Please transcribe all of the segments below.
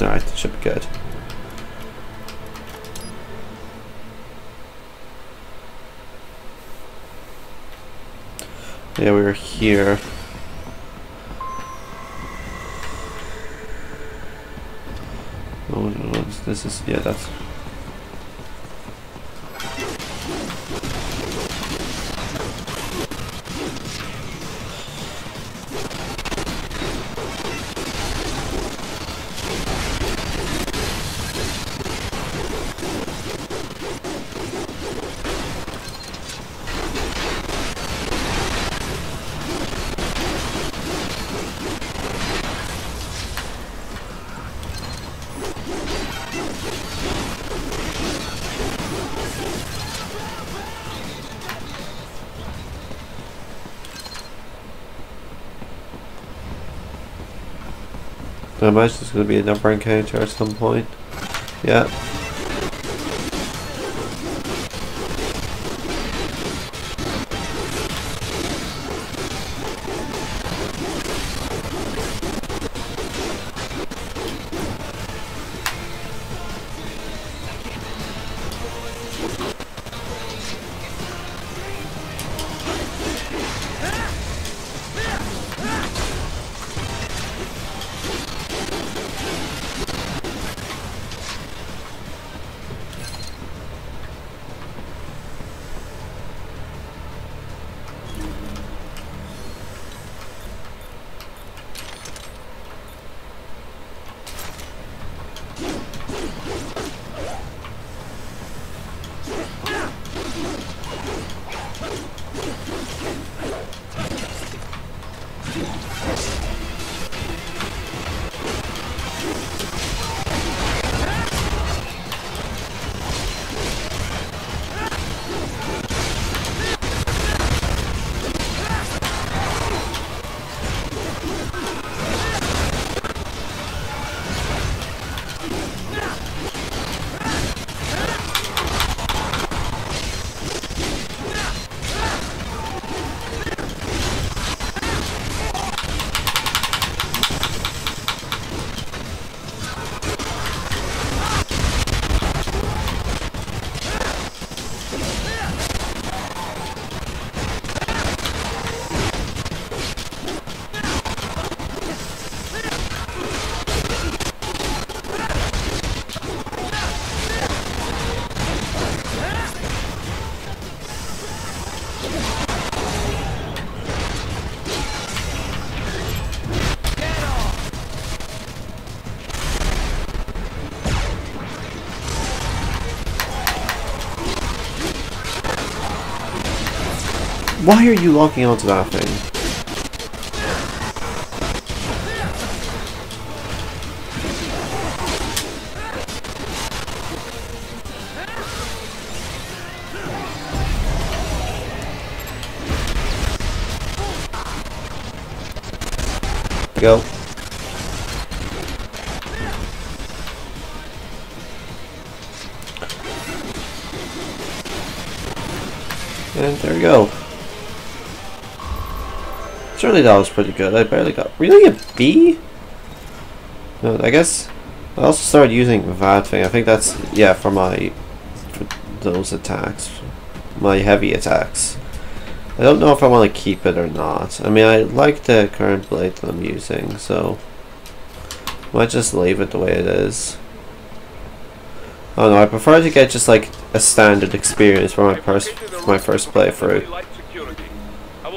Alright, should be good. Yeah, we were here. Oh, this is, yeah, that's I imagine there's going to be another encounter at some point. Yeah. Why are you locking onto that thing? Go. And there we go. Certainly that was pretty good. I barely got... Really a B? No, I guess... I also started using that thing. I think that's... Yeah, for my... For those attacks. My heavy attacks. I don't know if I want to keep it or not. I mean, I like the current blade that I'm using, so... I might just leave it the way it is. Oh no, I prefer to get just like a standard experience for my first for my first playthrough.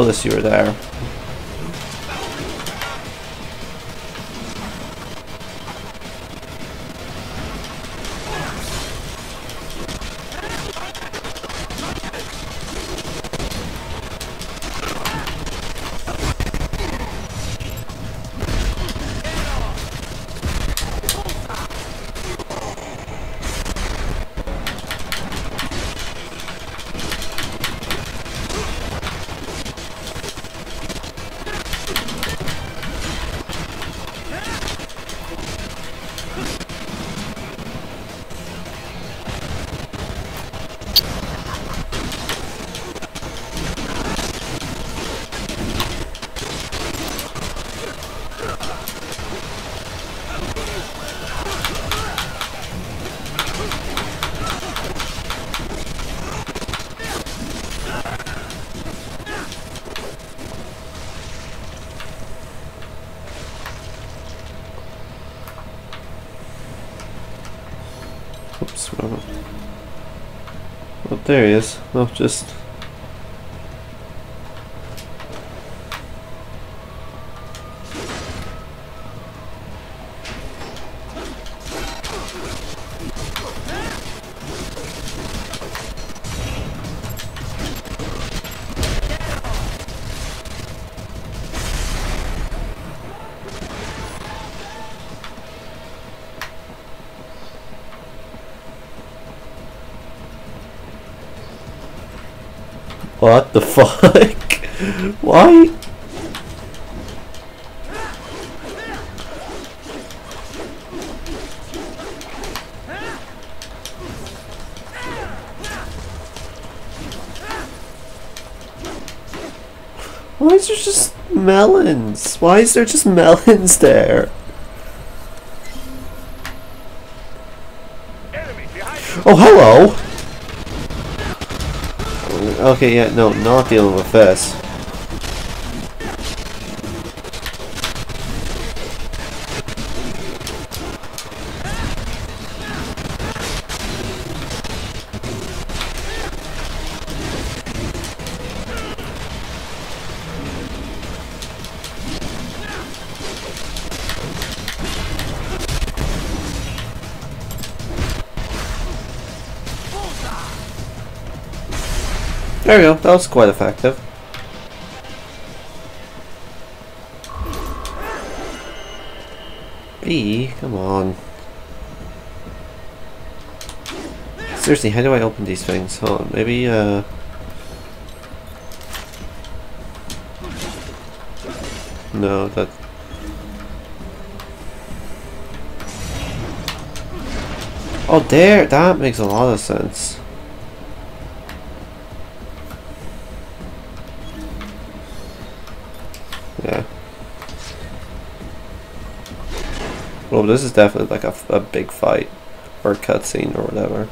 Not notice you were there. Just. The fuck? Why? Why is there just melons? Why is there just melons there? Enemy behind you! Oh, hello! Okay, yeah, no, not dealing with this. That was quite effective. B, come on. Seriously, how do I open these things? Hold on, maybe, uh... No, that... Oh, there! That makes a lot of sense. Yeah. Well, this is definitely like a, a big fight. Or cutscene or whatever.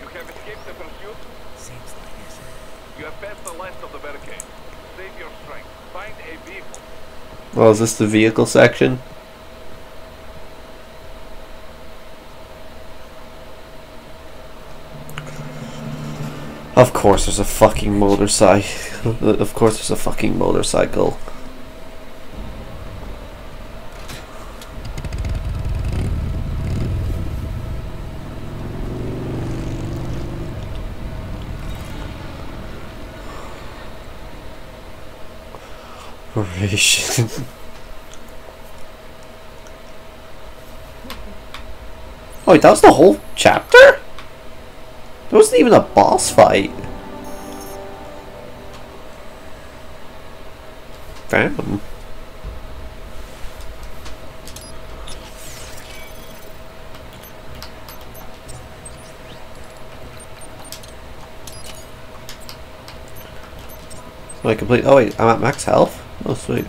You have escaped the pursuit? Seems like it. You have passed the last of the barricade. Save your strength. Find a vehicle. Oh, is this the vehicle section? Of course there's a fucking motorcycle. of course there's a fucking motorcycle. Operation. oh, wait, that was the whole chapter? There wasn't even a boss fight. Damn. So I complete. Oh wait, I'm at max health. Oh, sweet.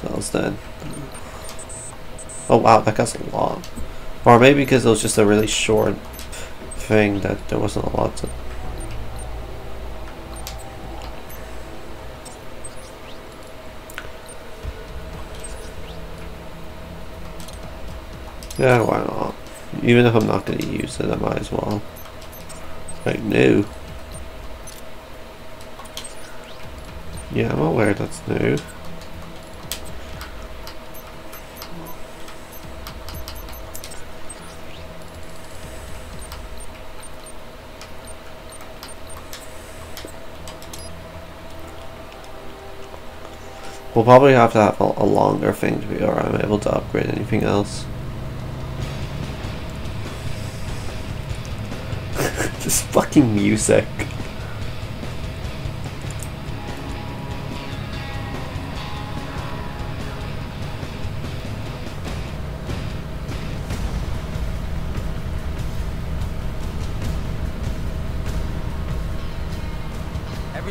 So that was dead. Oh, wow, that got a lot. Or maybe because it was just a really short thing that there wasn't a lot to... Yeah, why not? Even if I'm not going to use it, I might as well. Like, new. No. Yeah, I'm aware that's new. We'll probably have to have a, longer thing to be or I'm able to upgrade anything else. Just fucking music.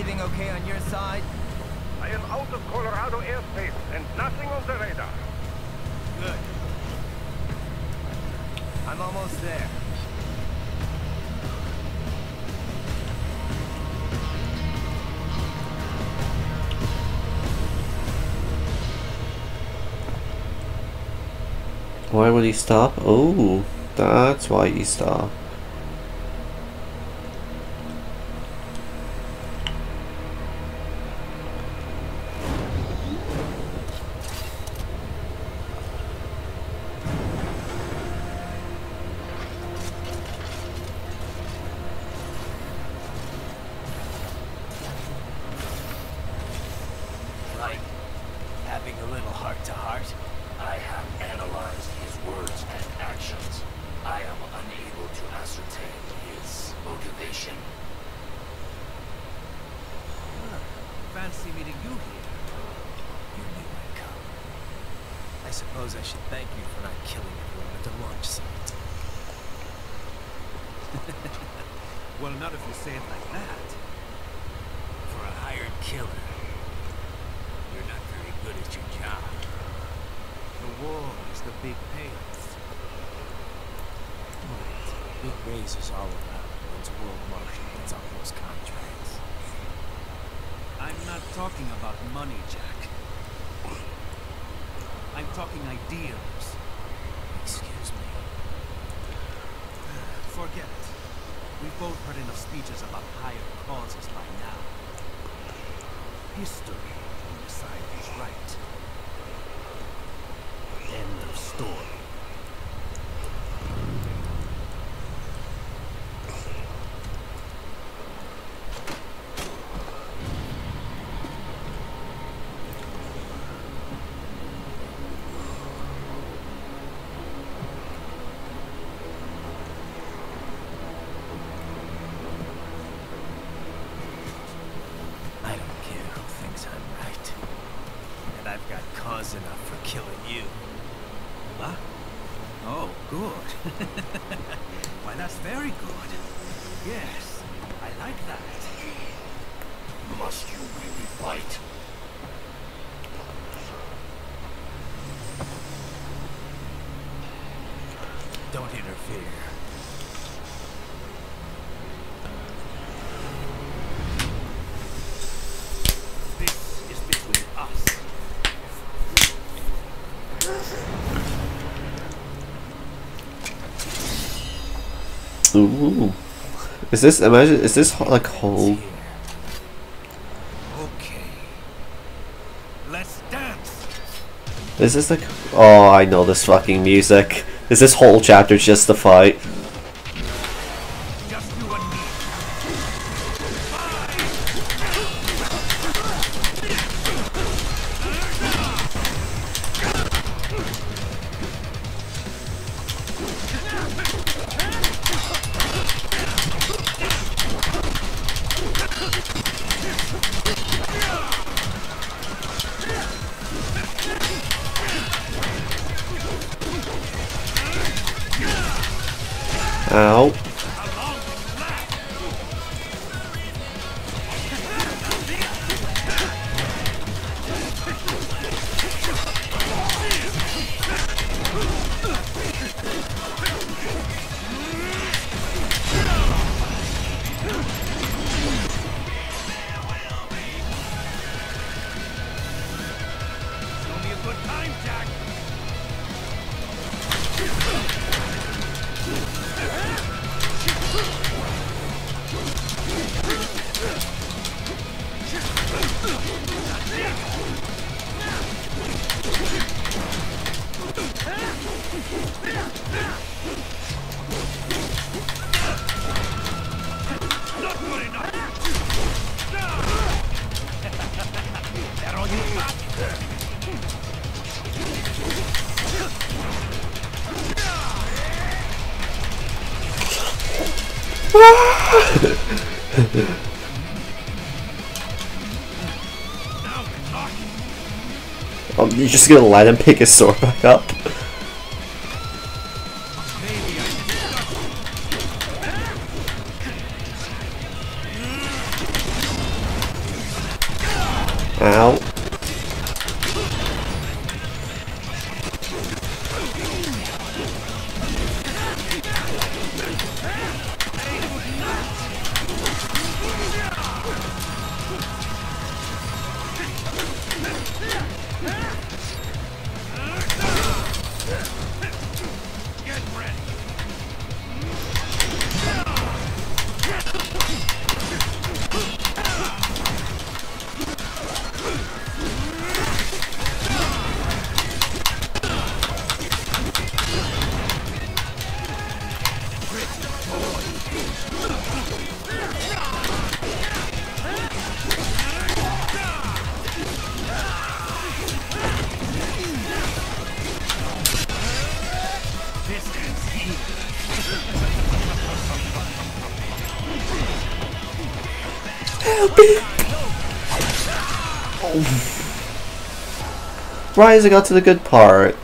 Everything okay on your side? I am out of Colorado airspace and nothing on the radar. Good. I'm almost there. Why would he stop? Oh, that's why he stopped. Ooh. Is this imagine? Is this like whole? Okay. Let's dance. Is this like? Oh, I know this fucking music. Is this whole chapter just the fight? Oh, you're just gonna let him pick his sword back up? Rise, I got to the good part.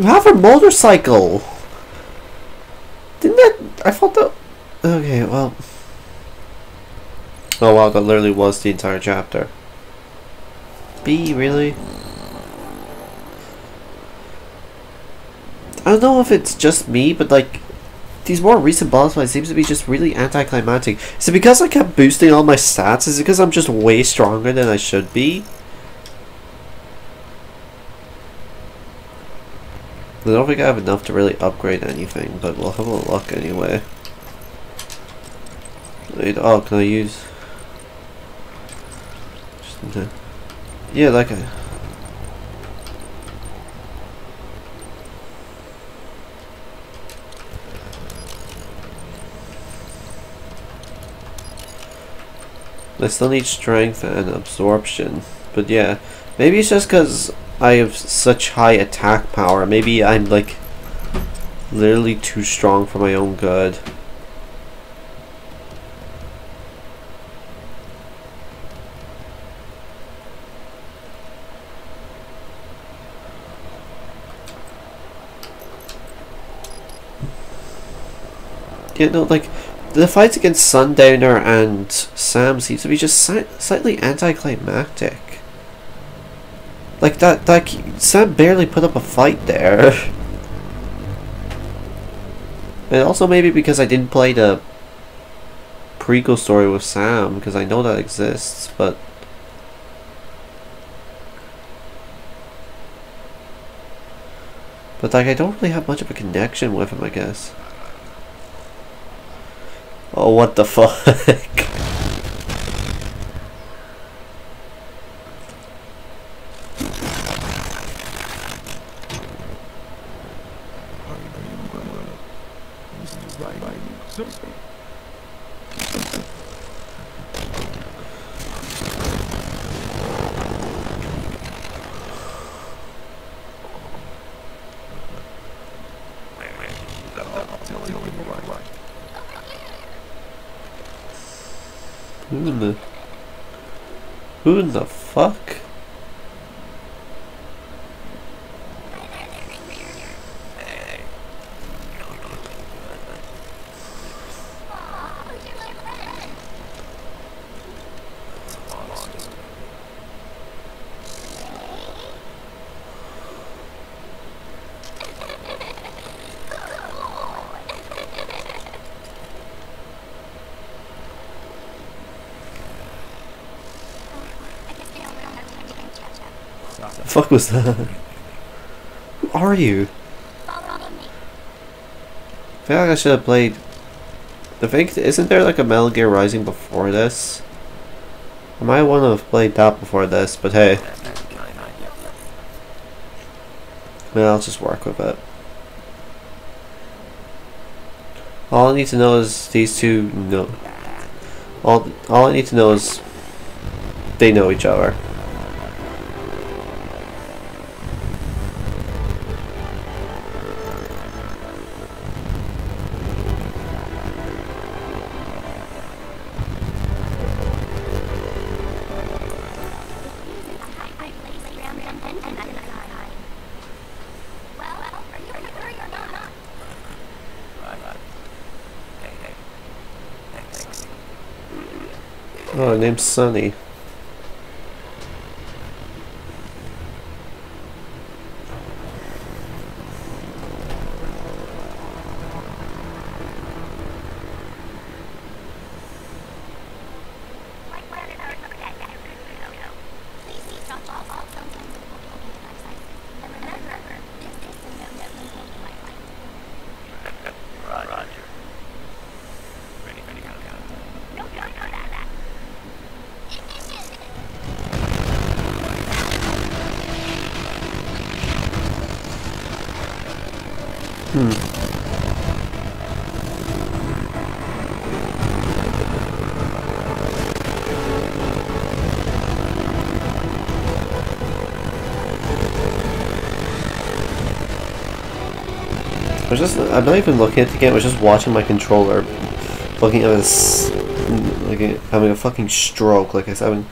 You have a motorcycle! Didn't that... I thought that... Okay, well... Oh wow, that literally was the entire chapter. B, really? I don't know if it's just me, but like... These more recent boss fights seems to be just really anticlimactic. Is it because I kept boosting all my stats? Is it because I'm just way stronger than I should be? I don't think I have enough to really upgrade anything, but we'll have a look anyway. Wait, oh, can I use... Yeah, like a. I still need strength and absorption. But yeah, maybe it's just because I have such high attack power. Maybe I'm like literally too strong for my own good. You know, like, the fights against Sundowner and Sam seems to be just slightly anticlimactic. Like, that, that, Sam barely put up a fight there. and also maybe because I didn't play the prequel story with Sam, because I know that exists, but... But like, I don't really have much of a connection with him, I guess. Oh, what the fuck? Who in the... Who in the fuck? The was that? Who are you? I feel like I should have played... The think, isn't there like a Metal Gear Rising before this? I might want to have played that before this, but hey. Well, I'll just work with it. All I need to know is these two know. All, all I need to know is they know each other. Oh, name's Sunny. Roger. Ready, ready, go, go. I was just, I'm not even looking at the game, I was just watching my controller, looking at this, like having a fucking stroke, like I said,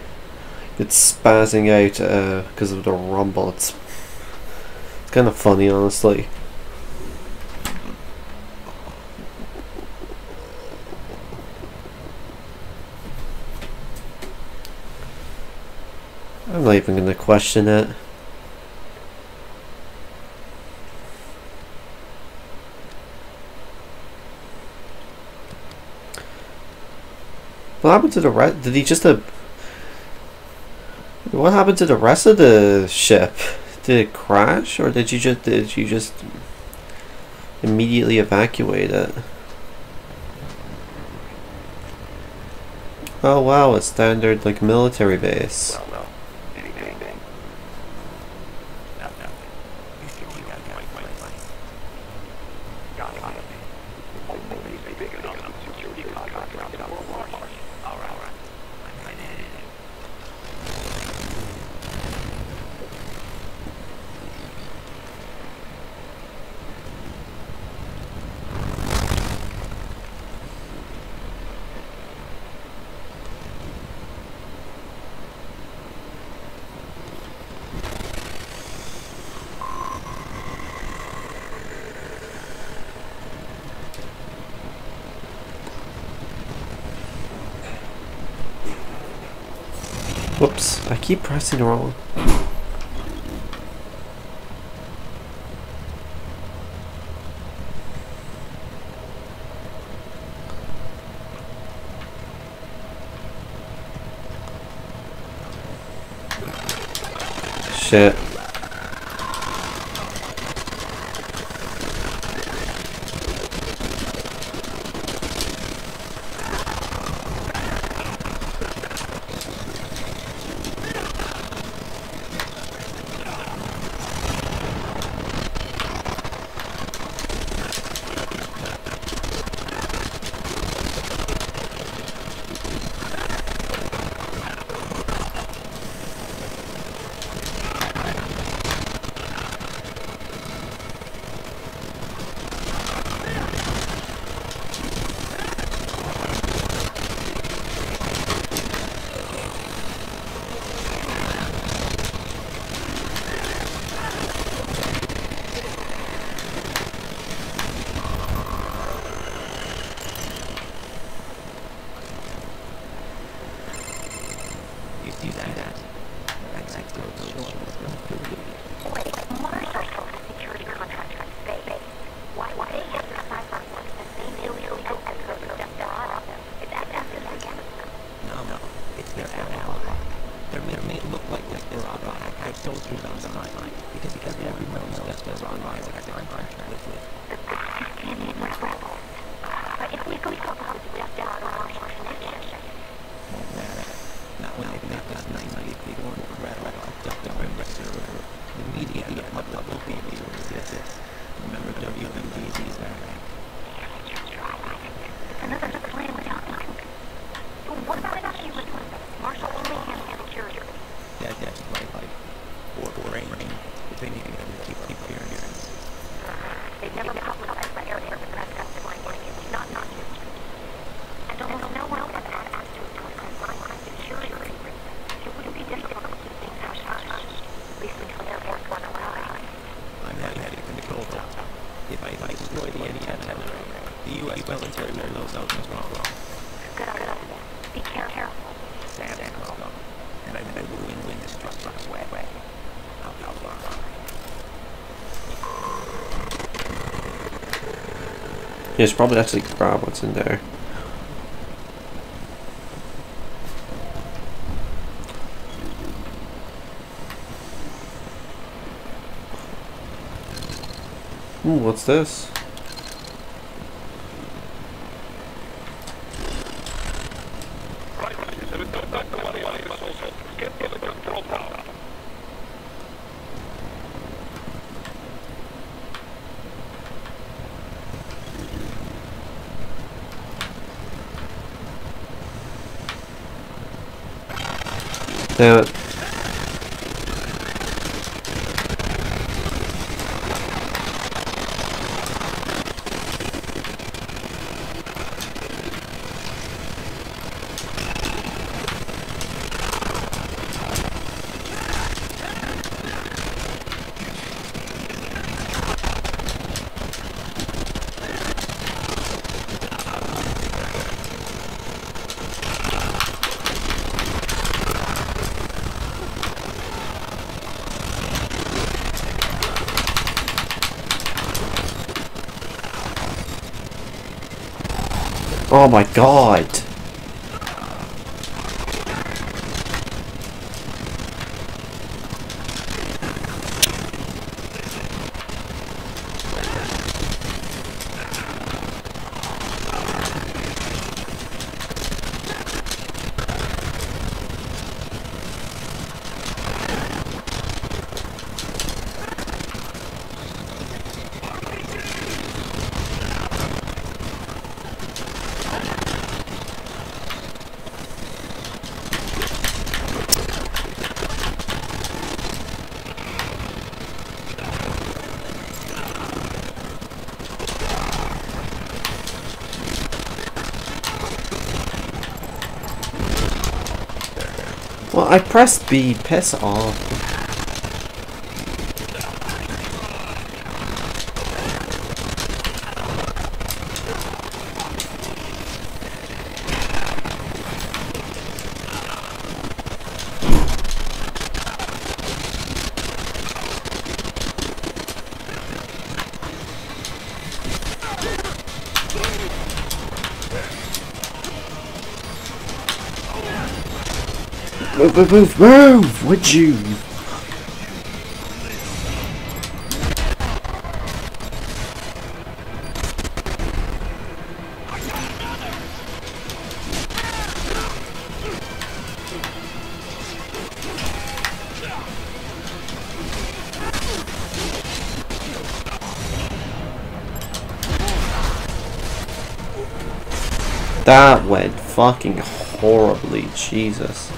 it's spazzing out uh, because of the rumble, it's, it's kind of funny honestly. I'm not even gonna question it. What happened to the rest? Did he just... Uh, what happened to the rest of the ship? Did it crash, or did you just... Did you just immediately evacuate it? Oh wow, a standard, like, military base. Well, no. keep pressing wrong. Shit. Yes, probably actually grab what's in there. Ooh, what's this? So Oh my god. Pressed B. Piss off. Move, move! Would you? That went fucking horribly, Jesus.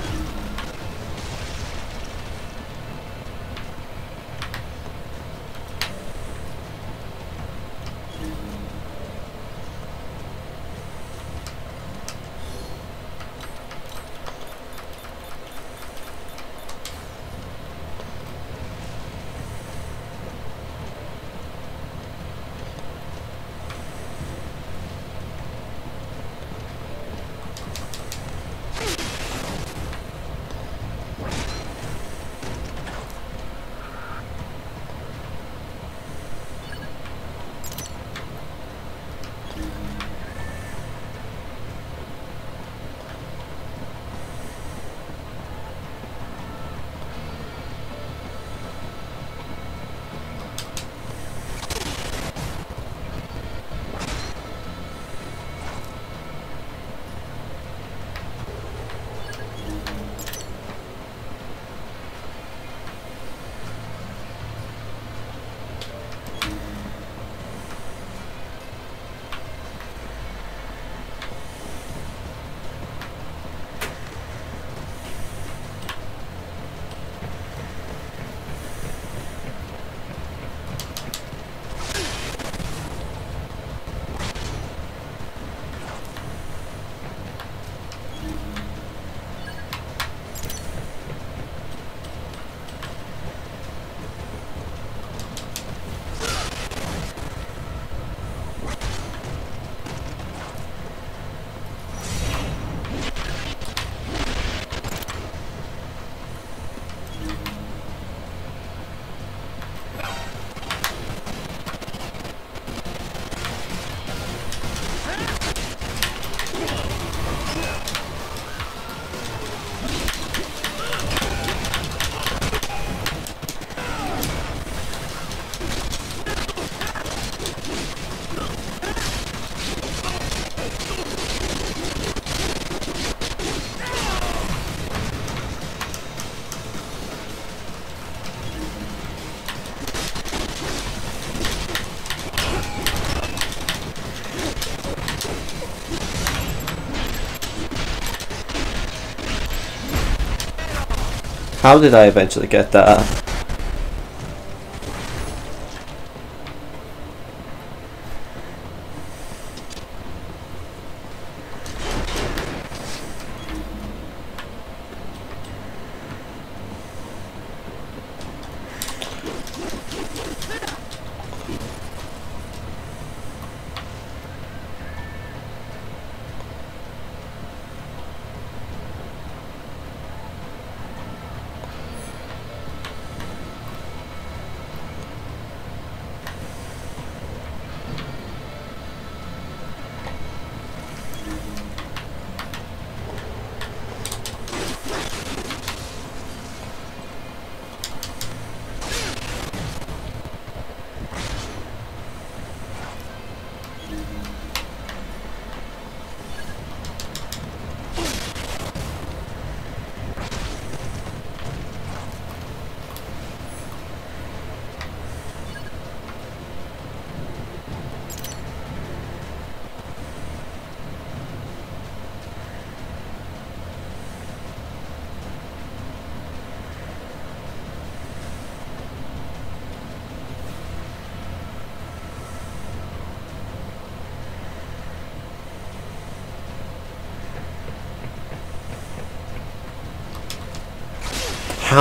How did I eventually get that?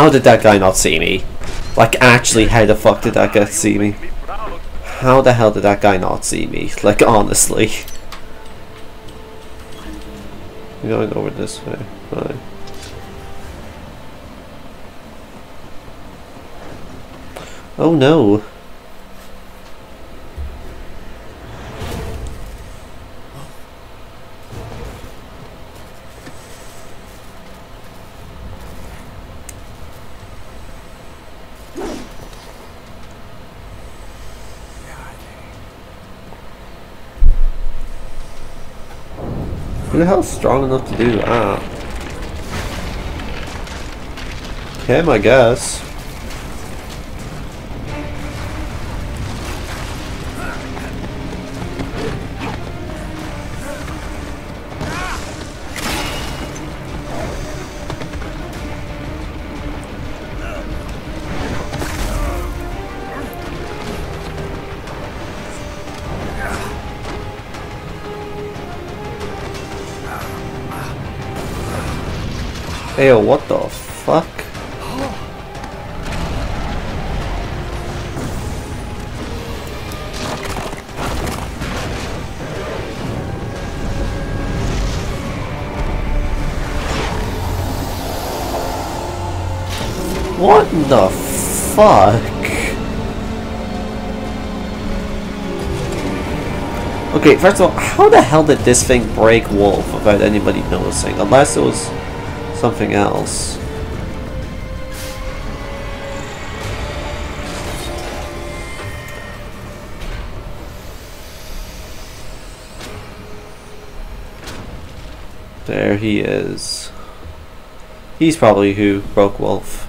How did that guy not see me? Like, actually, how the fuck did that guy see me? How the hell did that guy not see me? Like, honestly. You're going over this way. Right. Oh no. Who the hell's strong enough to do that? Him, I guess. Ew, what the fuck? What the fuck? Okay, first of all, how the hell did this thing break Wolf without anybody noticing? Unless it was something else. There he is. He's probably who broke Wolf.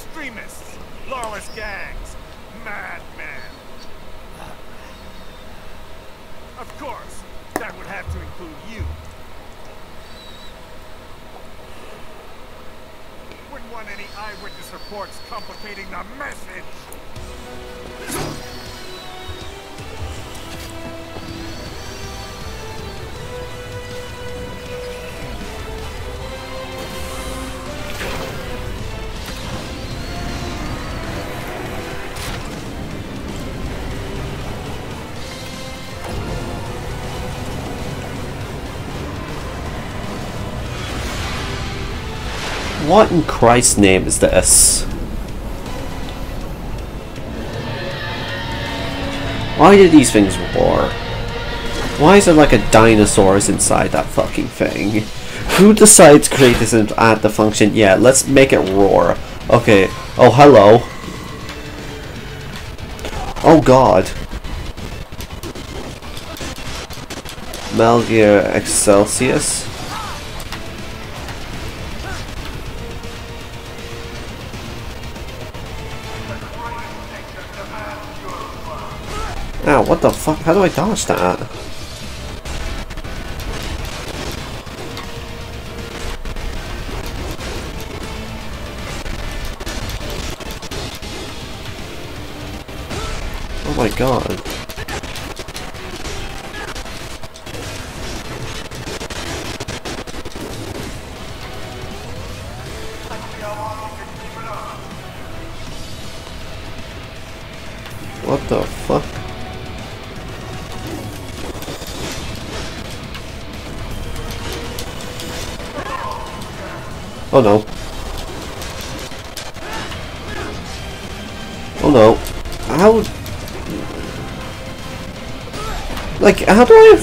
Extremists, lawless gangs, madmen. Of course, that would have to include you. Wouldn't want any eyewitness reports complicating the message. What in Christ's name is this? Why do these things roar? Why is there like a dinosaurs inside that fucking thing? Who decides to create this and add the function? Yeah, let's make it roar. Okay. Oh, hello. Oh god. Metal Gear Excelsus. What the fuck? How do I dodge that?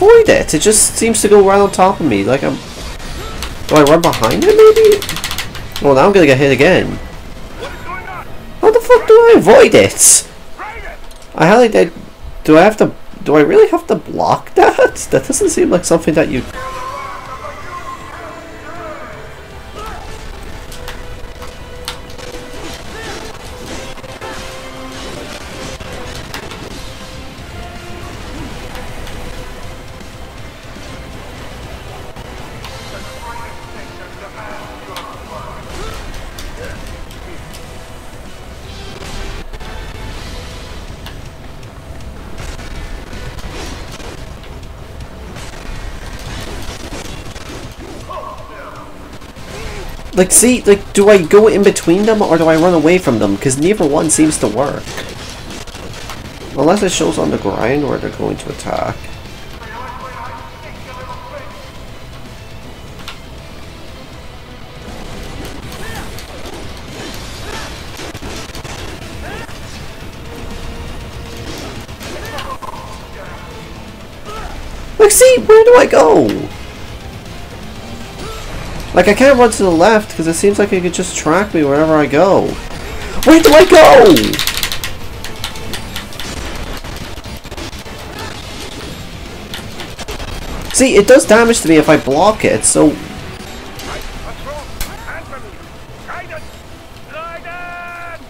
Avoid it? It just seems to go right on top of me, like I'm... Do I run behind it, maybe? Well, now I'm gonna get hit again. How the fuck do I avoid it? I highly doubt... Do I have to... Do I really have to block that? That doesn't seem like something that you... Like, see, like, do I go in between them or do I run away from them? Because neither one seems to work. Unless it shows on the grind where they're going to attack. Like, see, where do I go? Like, I can't run to the left because it seems like it could just track me wherever I go. Where do I go? See, it does damage to me if I block it, so... What's wrong? Anthony! Guidance! Guidance!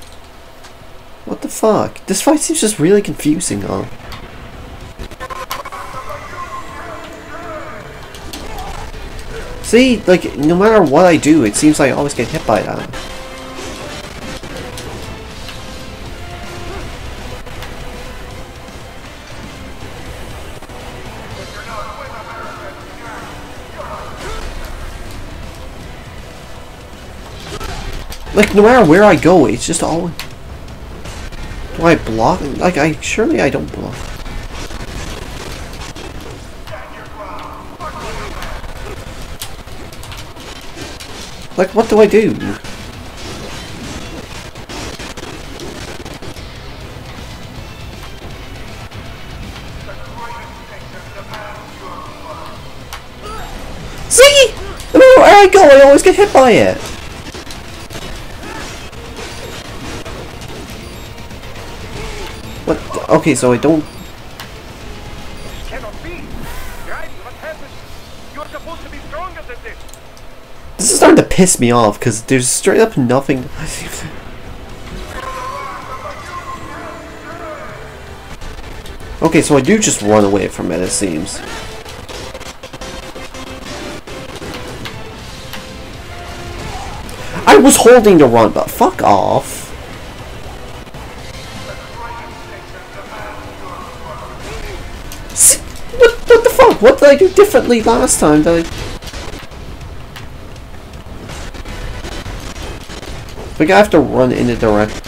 What the fuck? This fight seems just really confusing, huh? See, like, no matter what I do, it seems like I always get hit by that. Like, no matter where I go, it's just always... Do I block? Like, I... Surely I don't block. Like, what do I do? See? No matter where I go, I always get hit by it. What? Okay, so I don't piss me off, because there's straight up nothing... Okay, so I do just run away from it, it seems. I was holding the run, but fuck off. What, what the fuck? What did I do differently last time? Did I... Like I have to run in the direct.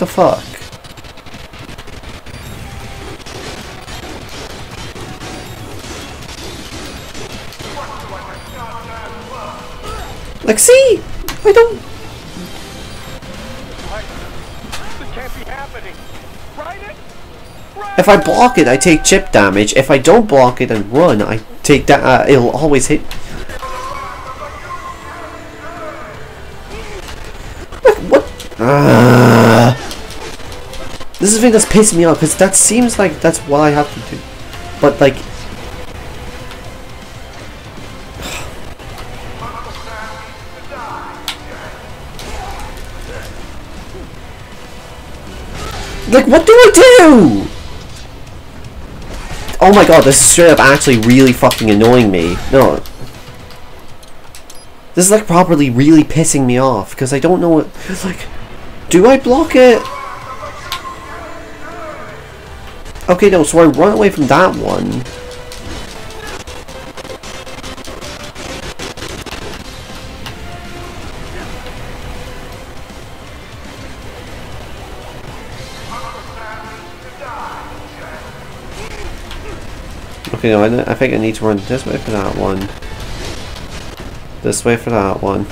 The fuck? Like see? I don't If I block it, I take chip damage. If I don't block it and run, I take that. Uh, it'll always hit. Thing that's pissing me off because that seems like that's what I have to do, but like. Like, what do I do? Oh my god, this is straight up actually really fucking annoying me. No. This is like properly really pissing me off because I don't know what. Like, do I block it? Okay, no, so I run away from that one. Okay, no, I, I think I need to run this way for that one. This way for that one.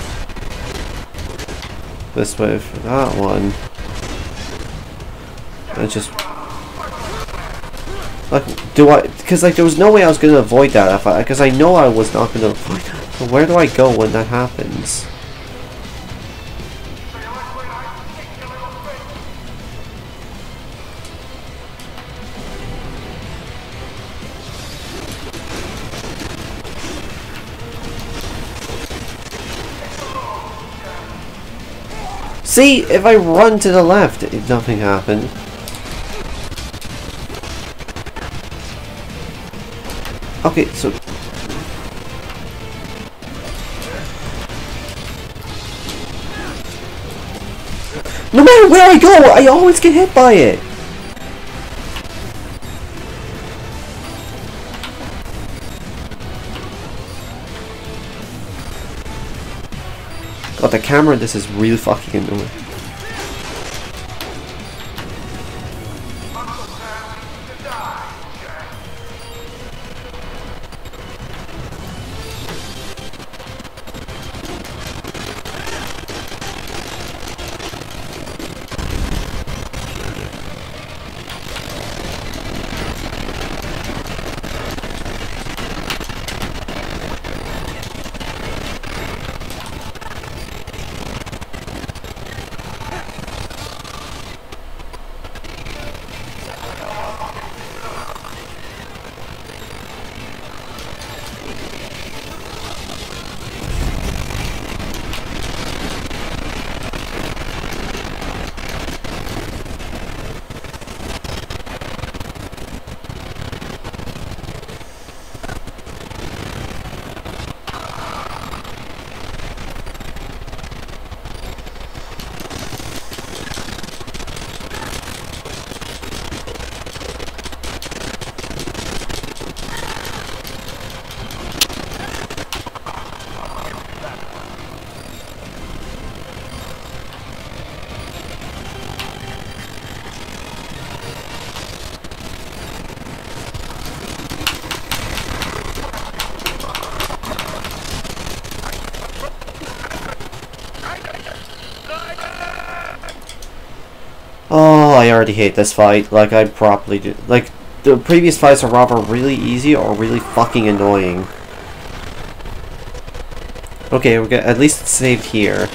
This way for that one. And just... Do I... Because, like, there was no way I was going to avoid that if I... Because I know I was not going to avoid that. But where do I go when that happens? See, if I run to the left, nothing happened. Okay, so... No matter where I go, I always get hit by it! God, the camera this is real fucking annoying. Hate this fight. Like, I probably do. Like, the previous fights are either really easy or really fucking annoying. Okay, we get at least it's saved here.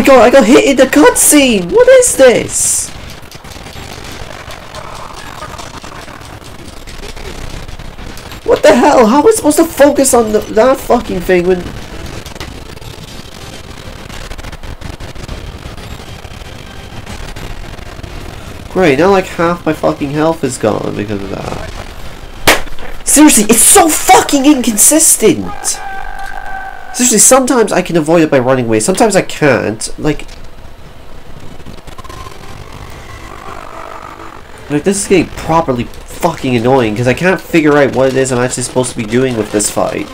Oh my god, I got hit in the cutscene! What is this? What the hell? How am I supposed to focus on the, that fucking thing when... Great, now like half my fucking health is gone because of that. Seriously, it's so fucking inconsistent! Seriously, sometimes I can avoid it by running away, sometimes I can't. Like... Like, this is getting properly fucking annoying, because I can't figure out what it is I'm actually supposed to be doing with this fight.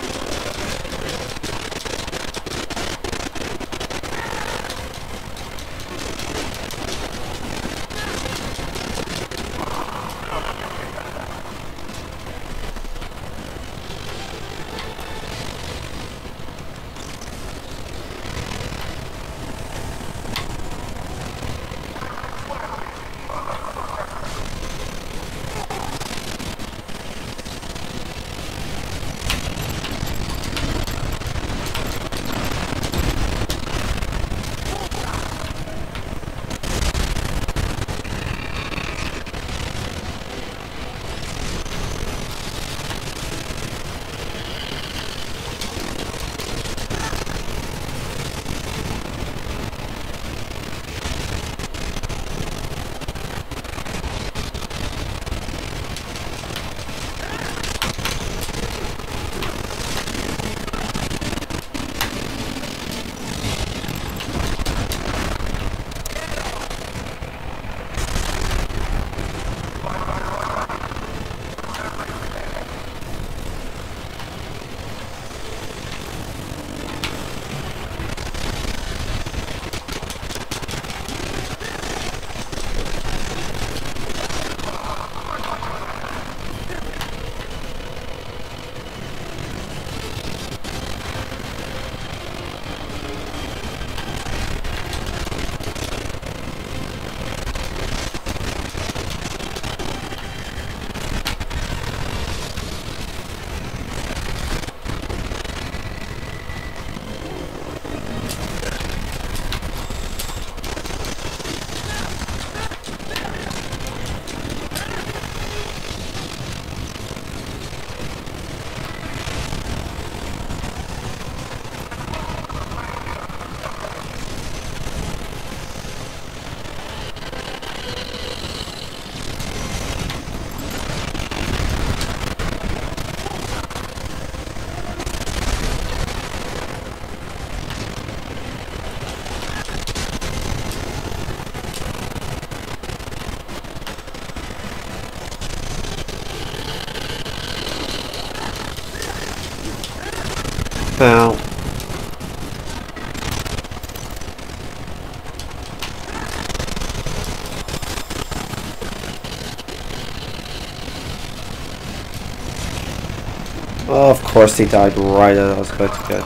course he died right as I was about to get.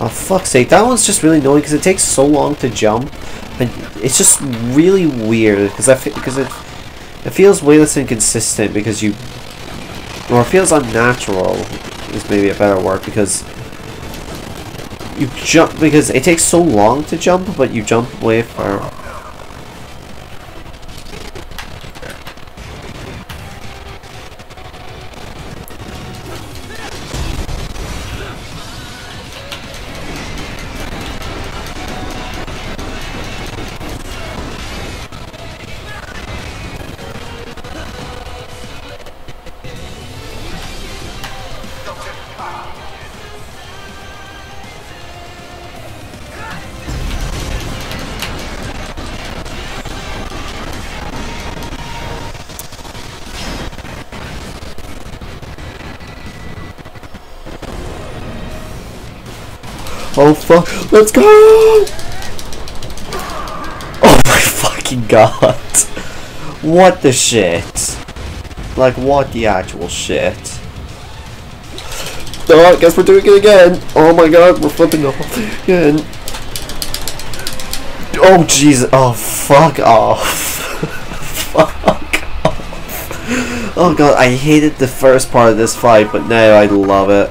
Oh fuck's sake, that one's just really annoying because it takes so long to jump. It's just really weird because I because it it feels way less inconsistent because you or it feels unnatural is maybe a better word because you jump because it takes so long to jump but you jump way far fuck, let's go! Oh my fucking god. What the shit? Like what the actual shit? Oh, I guess we're doing it again! Oh my god, we're flipping off again. Oh Jesus, oh fuck off. fuck off. Oh god, I hated the first part of this fight, but now I love it.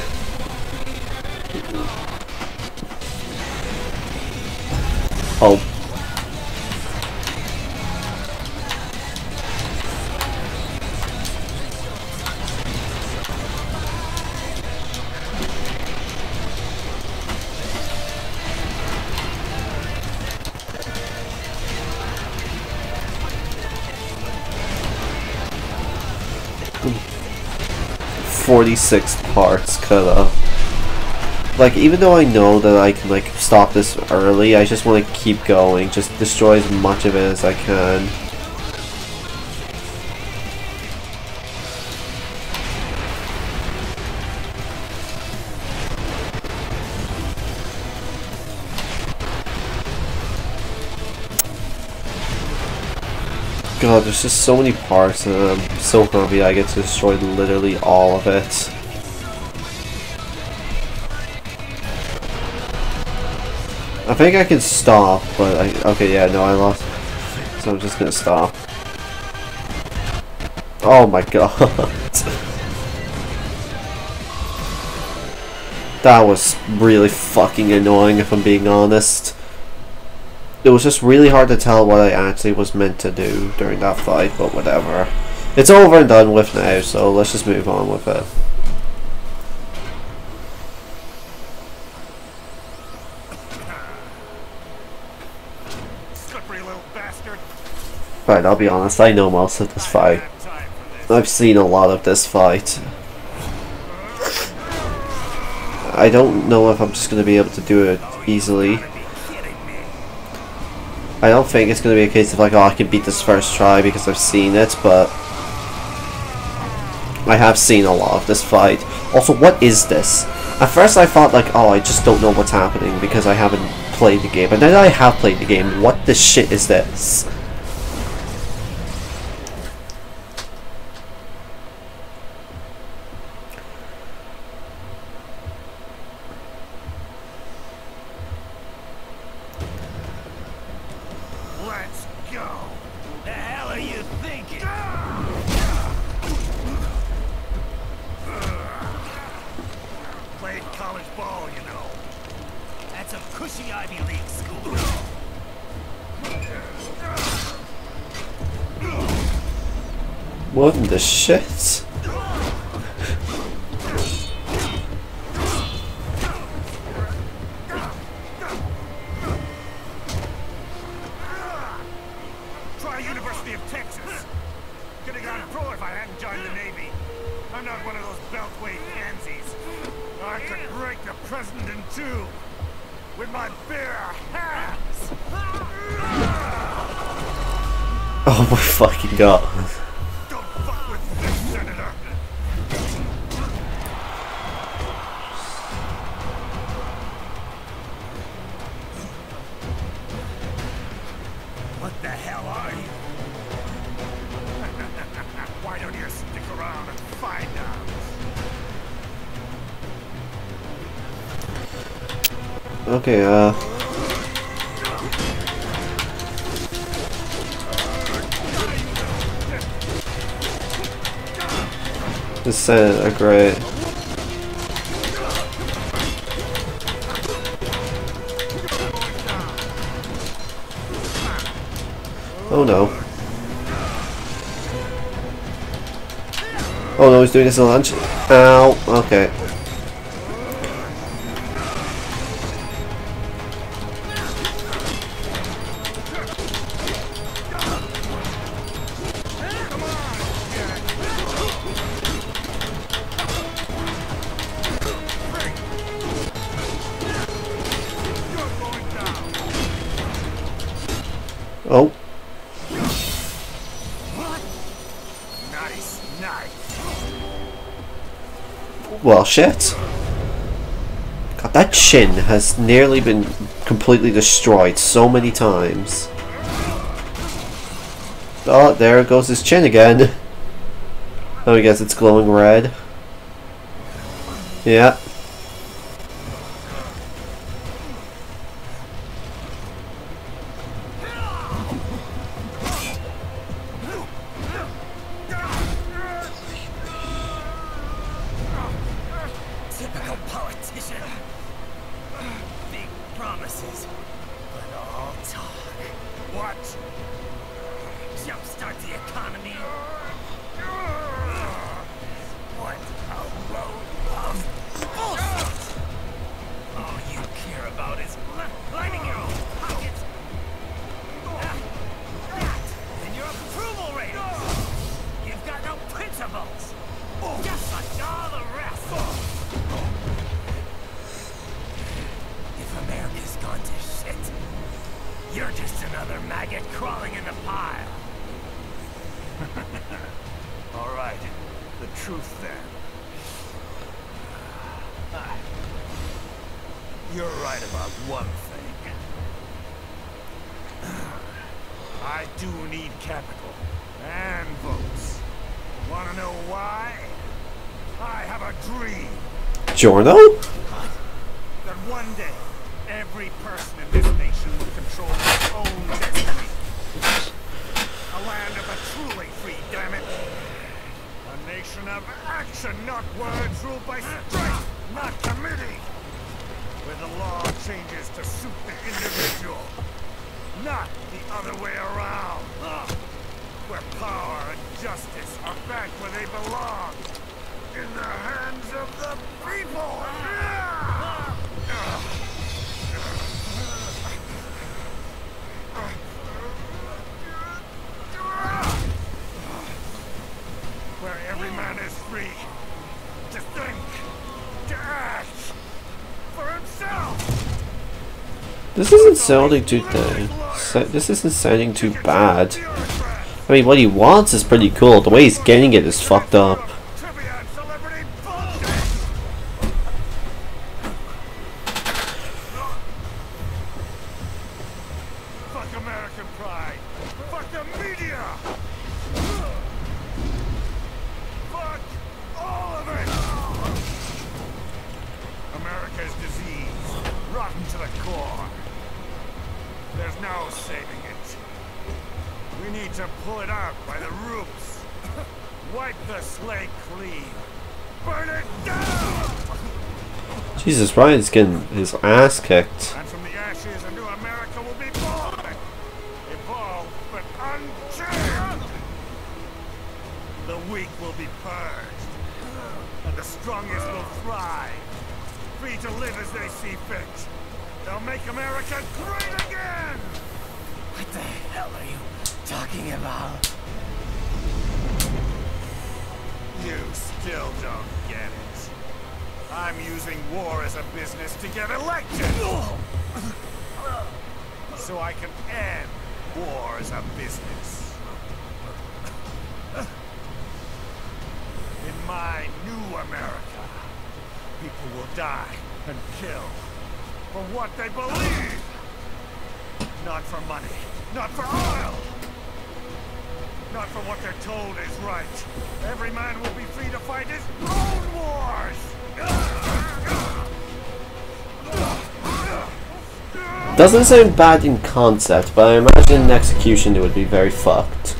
Six parts cut off. Like, even though I know that I can, like, stop this early, I just want to keep going. Just destroy as much of it as I can. There's just so many parts and I'm so happy I get to destroy literally all of it. I think I can stop, but I, okay, yeah, no, I lost. So I'm just gonna stop. Oh my god. that was really fucking annoying if I'm being honest. It was just really hard to tell what I actually was meant to do during that fight, but whatever. It's over and done with now, so let's just move on with it. Slippery little bastard. Right, I'll be honest, I know most of this fight. Time for this. I've seen a lot of this fight. I don't know if I'm just going to be able to do it easily. I don't think it's going to be a case of like, oh, I can beat this first try because I've seen it, but I have seen a lot of this fight. Also, what is this? At first I thought like, oh, I just don't know what's happening because I haven't played the game. And then I have played the game, what the shit is this? Oh no. Oh no, he's doing his lunch. Ow, okay. shit. God, that chin has nearly been completely destroyed so many times. Oh, there goes his chin again. Oh, I guess it's glowing red. Yeah. sounding too so, this isn't sounding too bad. I mean, what he wants is pretty cool. The way he's getting it is fucked up. Brian's getting his ass kicked. war is a business. In my new America, people will die and kill for what they believe. Not for money, not for oil, not for what they're told is right. Every man will be free to fight his own wars. Doesn't sound bad in concept, but I imagine in execution it would be very fucked.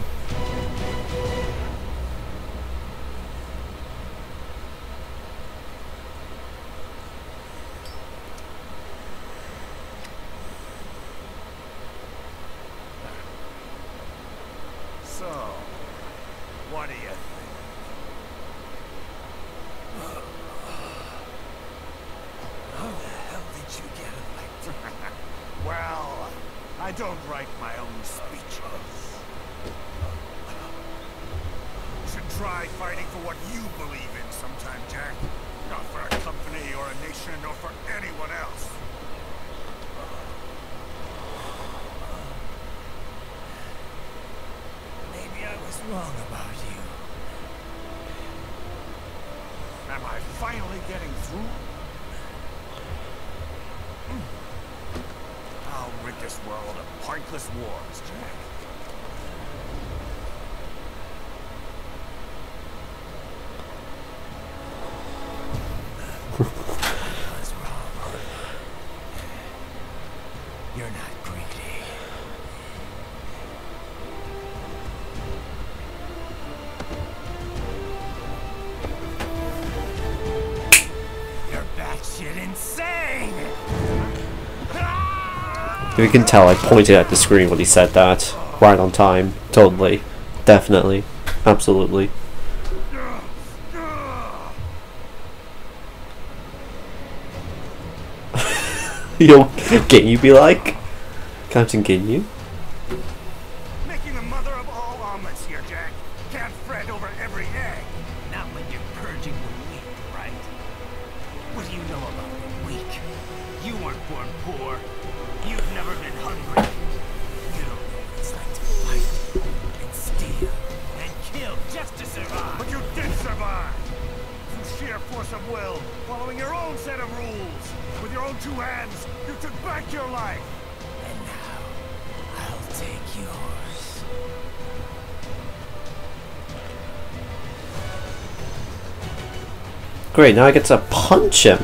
You can tell I pointed at the screen when he said that. Right on time. Totally. Definitely. Absolutely. Yo, can you be like? Captain Ginyu? Great, now I get to punch him.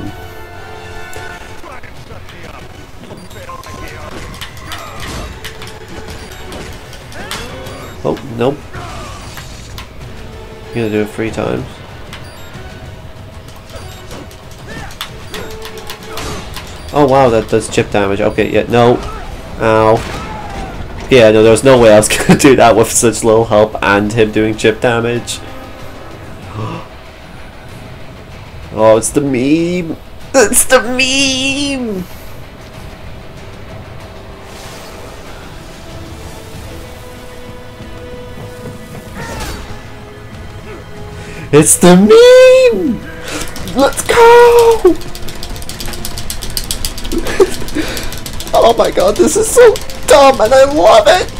Oh, nope. You gonna do it three times? Oh wow, that does chip damage. Okay, yeah, no. Ow. Yeah, no, there was no way I was gonna do that with such little help and him doing chip damage. Oh, it's the meme! It's the meme! It's the meme! Let's go! oh my god, this is so dumb and I love it!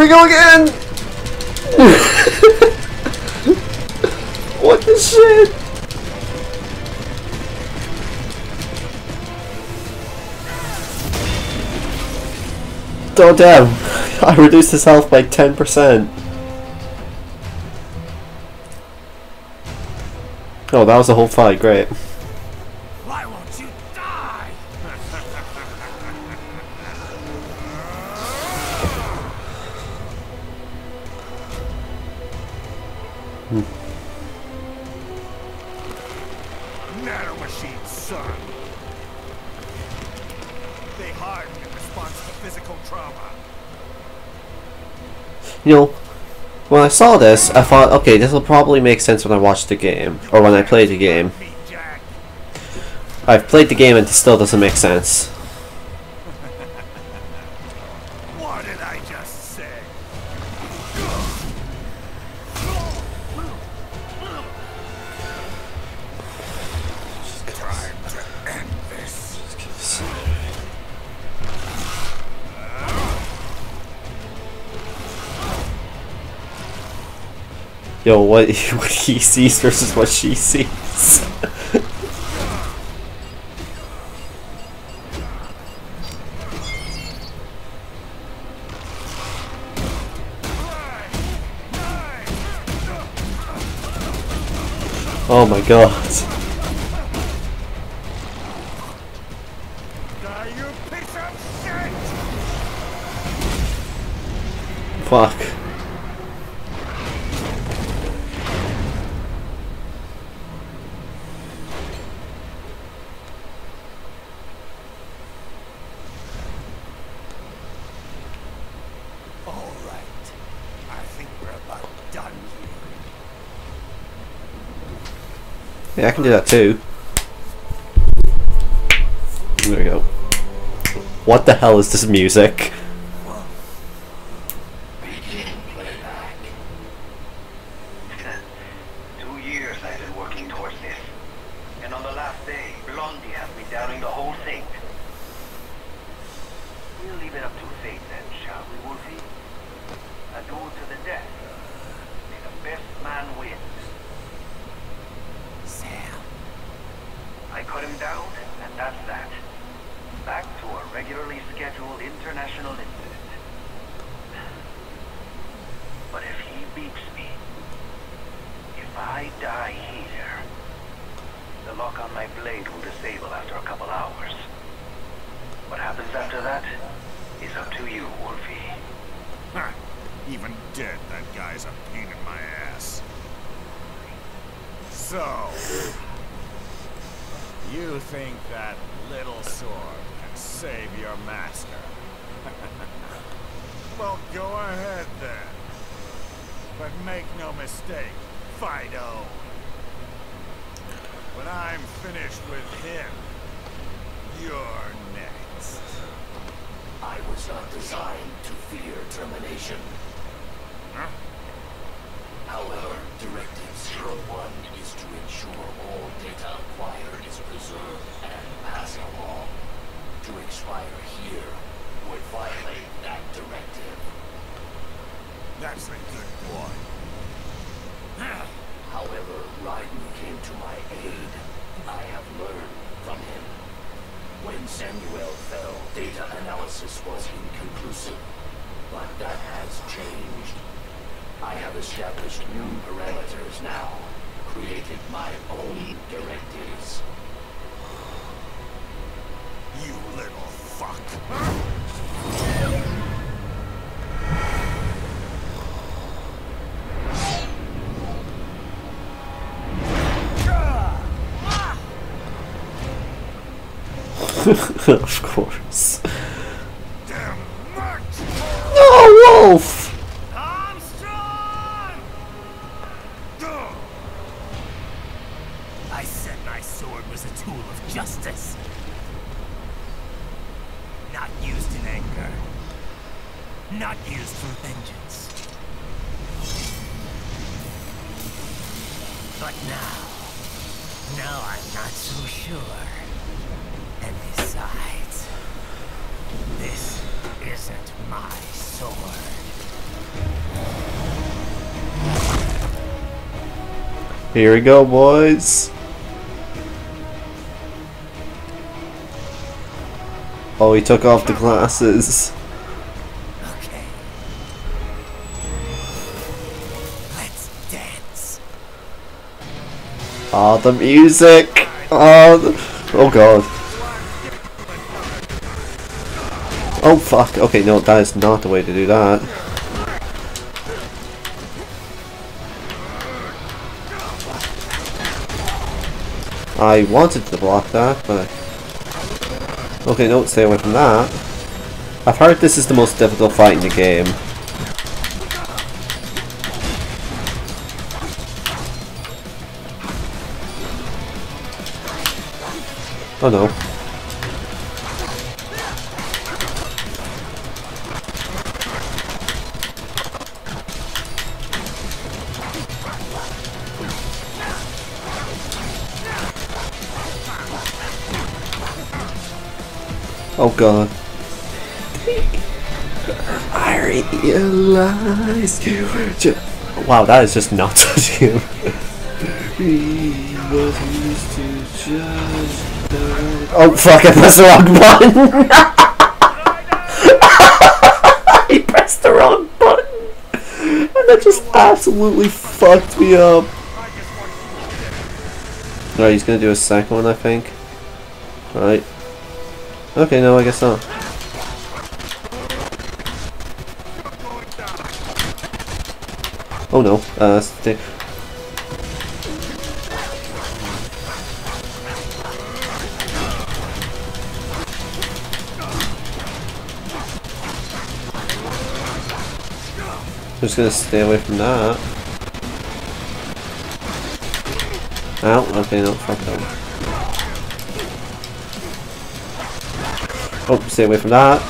We go again! what the shit? Oh damn, I reduced his health by 10%. Oh, that was the whole fight, great. Saw this, I thought, okay, this will probably make sense when I watch the game, or when I play the game. I've played the game and it still doesn't make sense. Yo, what what he sees versus what she sees. oh my god. Do that too. There we go. What the hell is this music? of course. No, Wolf! I said my sword was a tool of justice. Not used in anger. Not used for vengeance. But now, now I'm not so sure. Besides, this isn't my sword. Here we go, boys. Oh, he took off the glasses. Okay. Let's dance. Oh, the music! Oh, the- oh god. Oh fuck, okay, no, that is not the way to do that. I wanted to block that, but... Okay, no, stay away from that. I've heard this is the most difficult fight in the game. Oh no. God. I realize you were just Wow, that is just not touching him. He was used to just the- Oh fuck, I pressed the wrong button! I pressed the wrong button! And that just absolutely fucked me up. Alright, he's gonna do a second one, I think. Right. Okay, no, I guess not. Oh no, uh, stay. I'm just gonna stay away from that. Ow, okay, no, fuck that. Oh, stay away from that.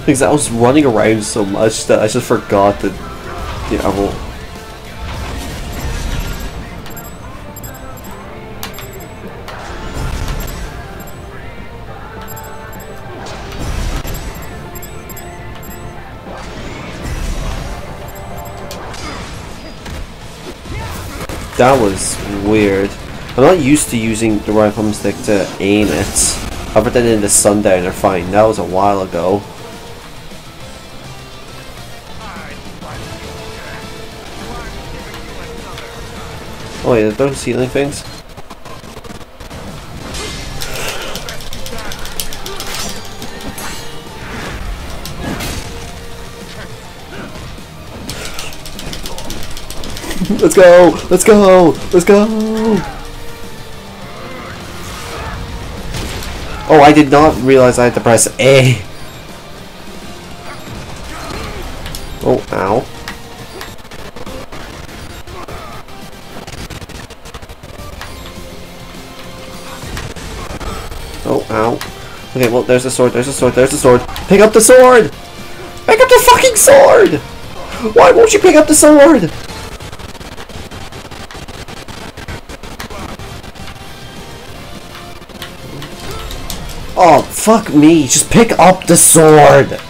Because I was running around so much that I just forgot that yeah, I That was weird. I'm not used to using the right thumbstick to aim it. Other than in the Sundowner fight. That was a while ago. Oh yeah, those ceiling things. Let's go! Let's go! Let's go! Oh, I did not realize I had to press A. Oh, ow. Oh, ow. Okay, well, there's a sword, there's a sword, there's a sword. Pick up the sword! Pick up the fucking sword! Why won't you pick up the sword? Oh, fuck me. Just pick up the sword.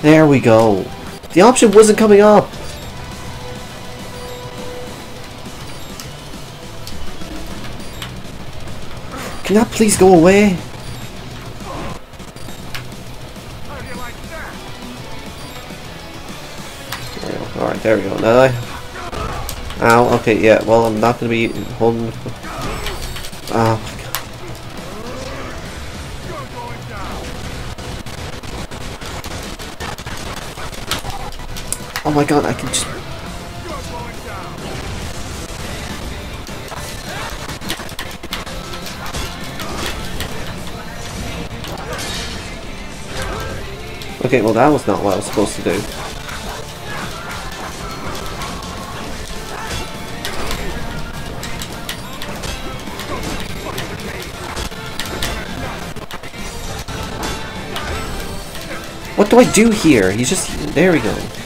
There we go. The option wasn't coming up. Can that please go away? Alright, there we go. Now I... Ow, okay, yeah, well, I'm not gonna be holding... my god, I can just... Okay, well that was not what I was supposed to do. What do I do here? He's just... There we go.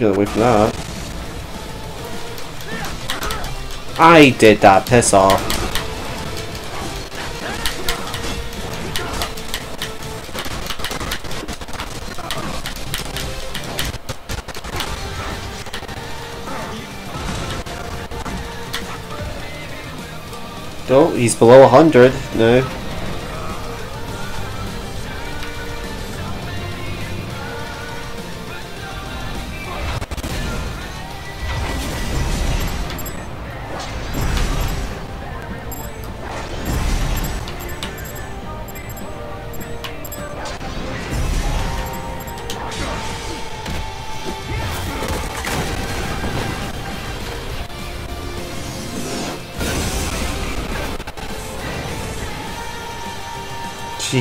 Get away from that. I did that, piss off. Oh, he's below 100 now.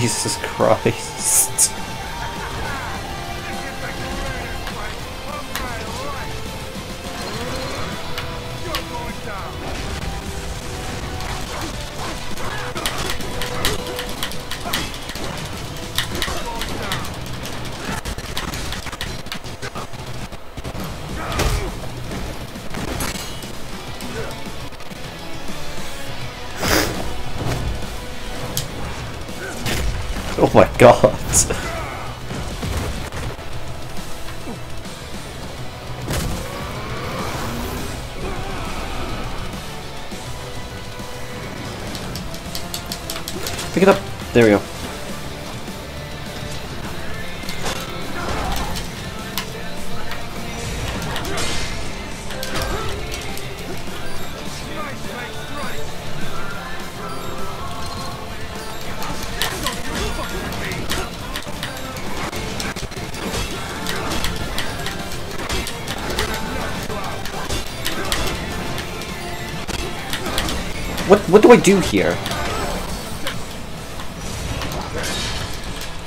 Jesus Christ. Do I do here?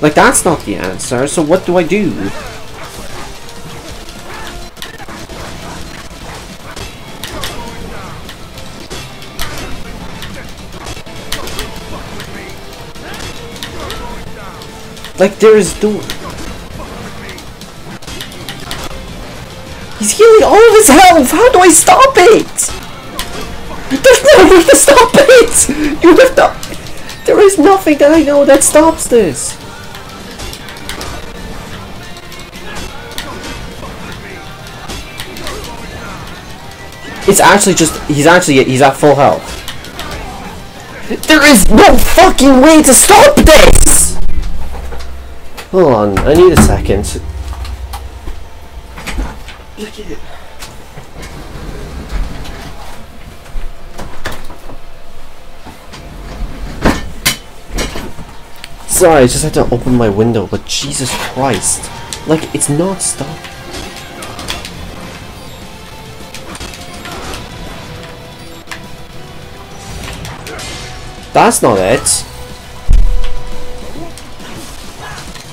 Like that's not the answer, so what do I do? Like there is no He's healing all of his health! How do I stop it? No way to stop it! You have not There is nothing that I know that stops this! It's actually just he's actually he's at full health. There is no fucking way to stop this! Hold on, I need a second. Sorry, I just had to open my window, but Jesus Christ. Like, it's not stop. That's not it.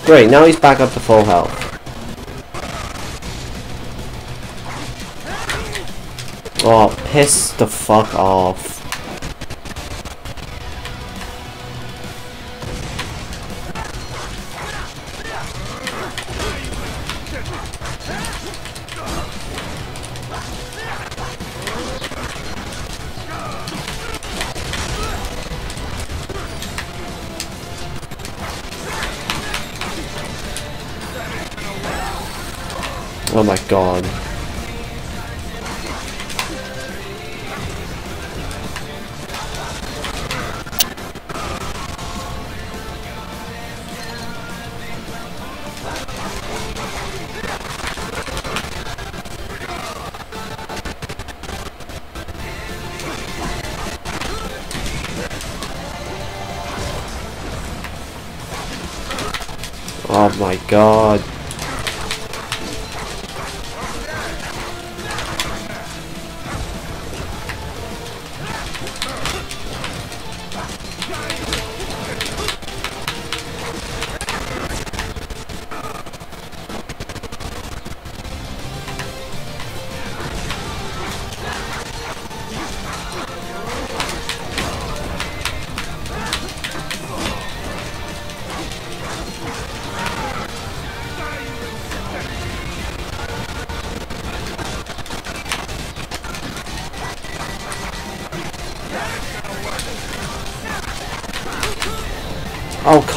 Great, now he's back up to full health. Oh, piss the fuck off. God. Oh my god.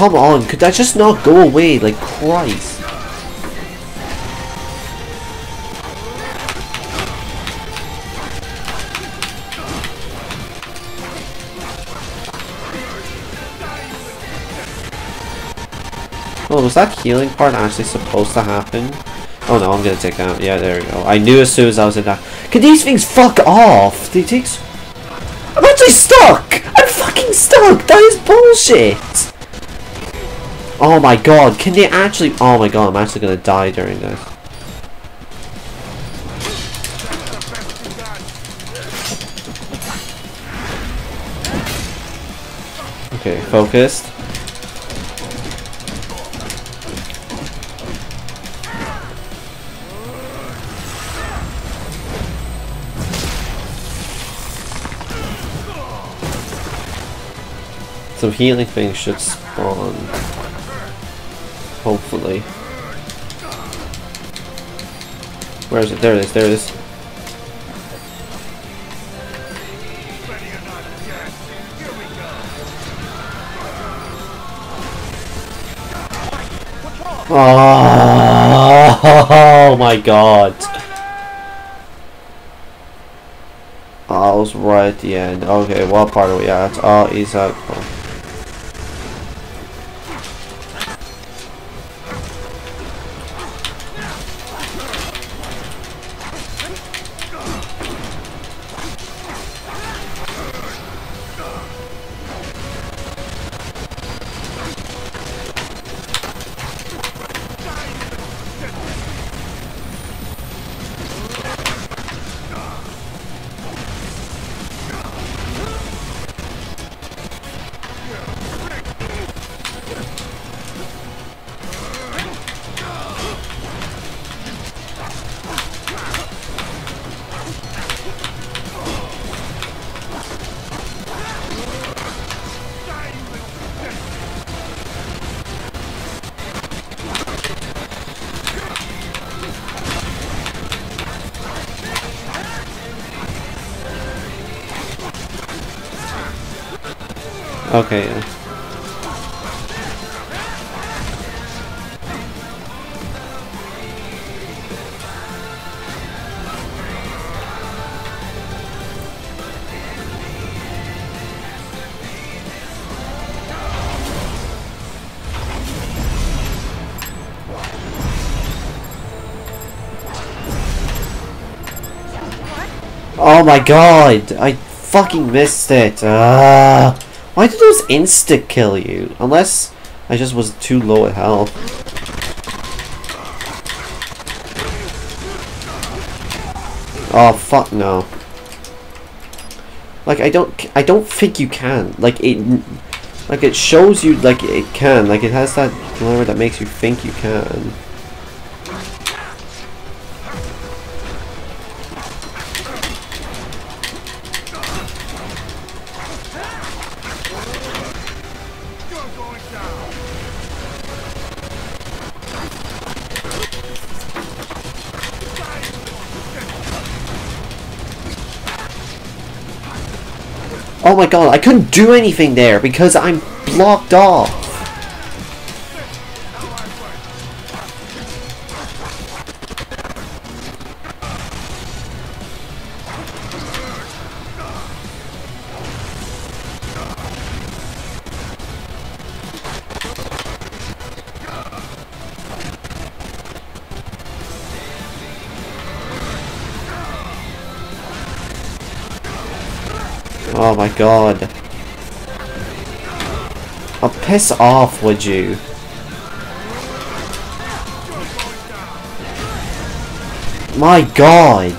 Come on. Could that just not go away? Like, Christ. Oh, was that healing part actually supposed to happen? Oh no, I'm gonna take that. Yeah, there we go. I knew as soon as I was in that. Can these things fuck off? They take. I'm actually stuck! I'm fucking stuck! That is bullshit! Oh my god, can they actually- Oh my god, I'm actually gonna die during this. Okay, focused. Some healing things should spawn. Hopefully. Where is it? There it is, there it is. Oh, oh my god. Oh, I was right at the end. Okay, what part are we at? Oh, he's at. Okay. Oh my god! I fucking missed it! Ah! Why did those insta kill you? Unless I just was too low at health. Oh fuck no. Like I don't I don't think you can. Like it like it shows you like it can. Like it has that glimmer that makes you think you can. God, I couldn't do anything there because I'm blocked off. My god. Oh, piss off, would you? My god.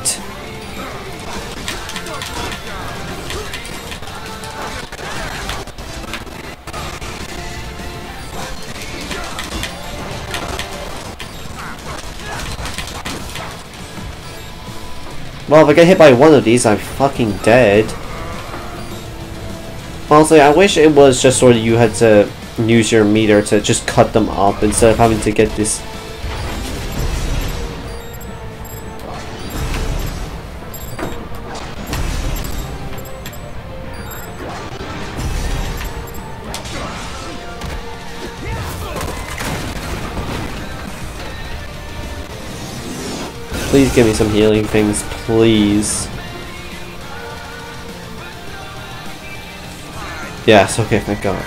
Well, if I get hit by one of these, I'm fucking dead. Honestly, I wish it was just sort of you had to use your meter to just cut them up instead of having to get this. Please give me some healing things, please. Yes, okay, thank god.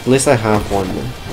At least I have one.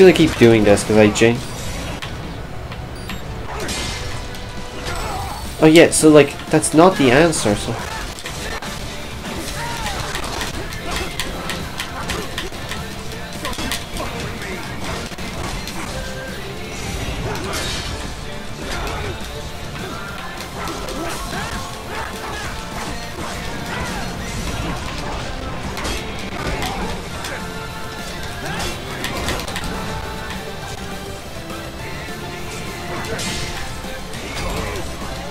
Gonna keep doing this because I jin- Oh yeah, so like, that's not the answer, so...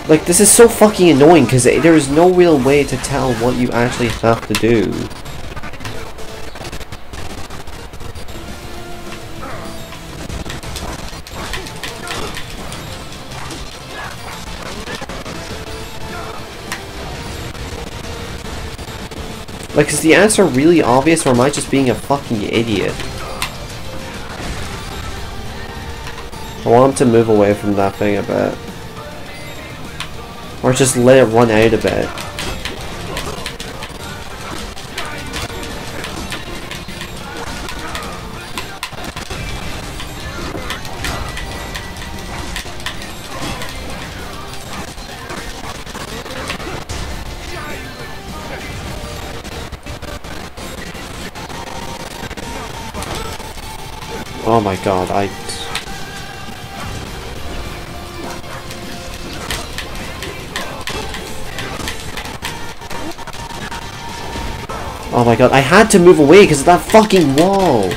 Like, this is so fucking annoying, because there is no real way to tell what you actually have to do. Like, is the answer really obvious, or am I just being a fucking idiot? I want him to move away from that thing a bit. Or just let it run out a bit. Oh my god, I... Oh my god, I had to move away because of that fucking wall!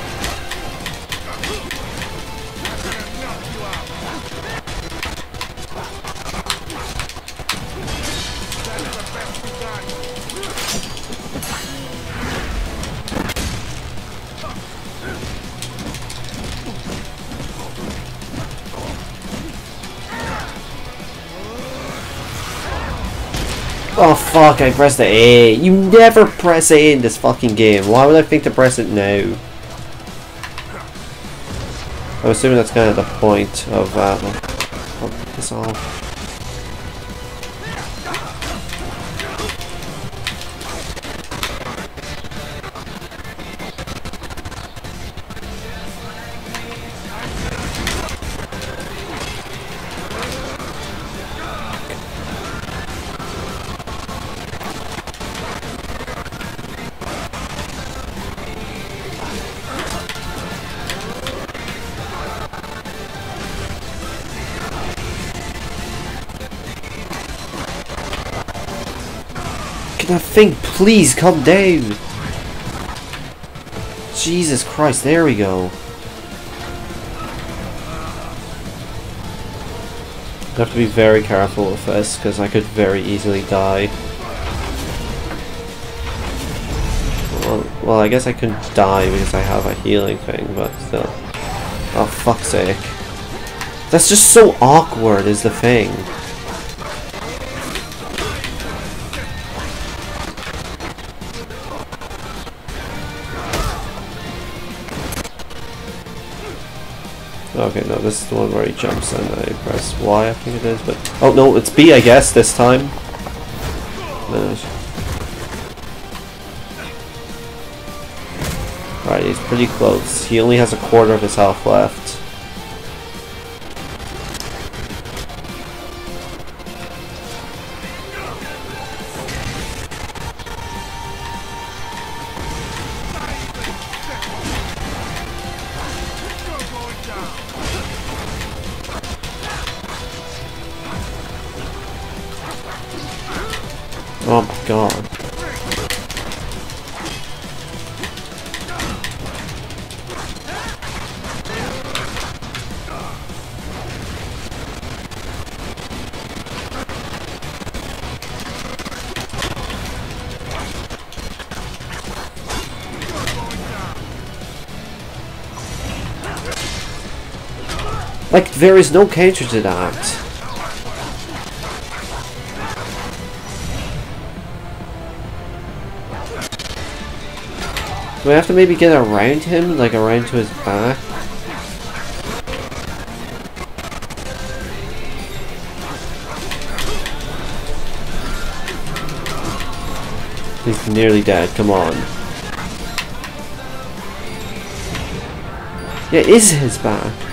Fuck, I pressed the A. You never press A in this fucking game. Why would I think to press it now? I'm assuming that's kind of the point of that. Oh, piss off. Please come down? Jesus Christ, there we go. I have to be very careful with this, because I could very easily die. Well, well, I guess I couldn't die because I have a healing thing, but still. Oh, fuck's sake. That's just so awkward is the thing. This is the one where he jumps and I press Y, I think it is, but... Oh, no, it's B, I guess, this time. No. Right, he's pretty close. He only has a quarter of his health left. Like, there is no counter to that. Do I have to maybe get around him? Like around to his back? He's nearly dead, come on. Yeah, it is his back.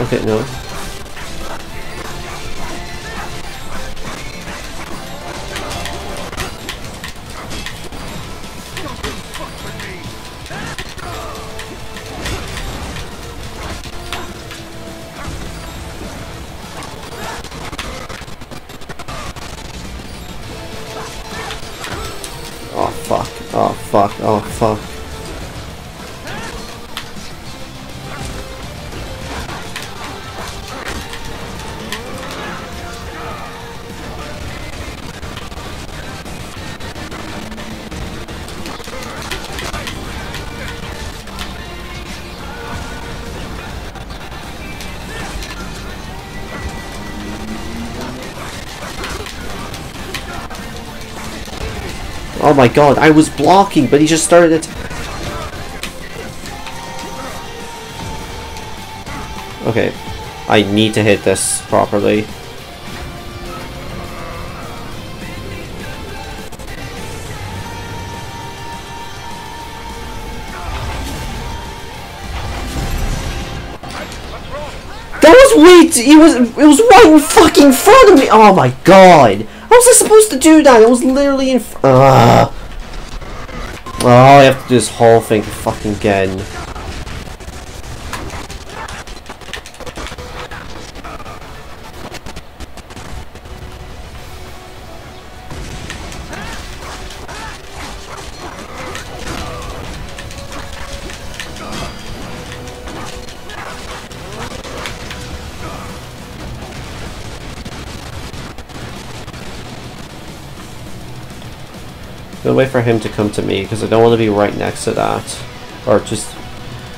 Okay, no. My god, I was blocking, but he just started it. Okay, I need to hit this properly. That was way it was it was right in fucking front of me. Oh my god. How was I supposed to do that? It was literally in fr- Ugh. Oh, I have to do this whole thing fucking again. Wait for him to come to me because I don't want to be right next to that. Or just...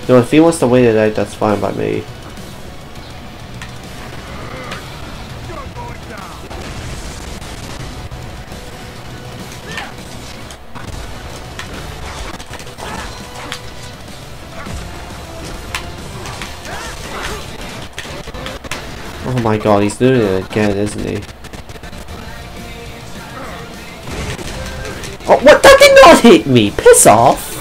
You know, if he wants to wait it out, that's fine by me. Oh my god, he's doing it again, isn't he? Hit me! Piss off!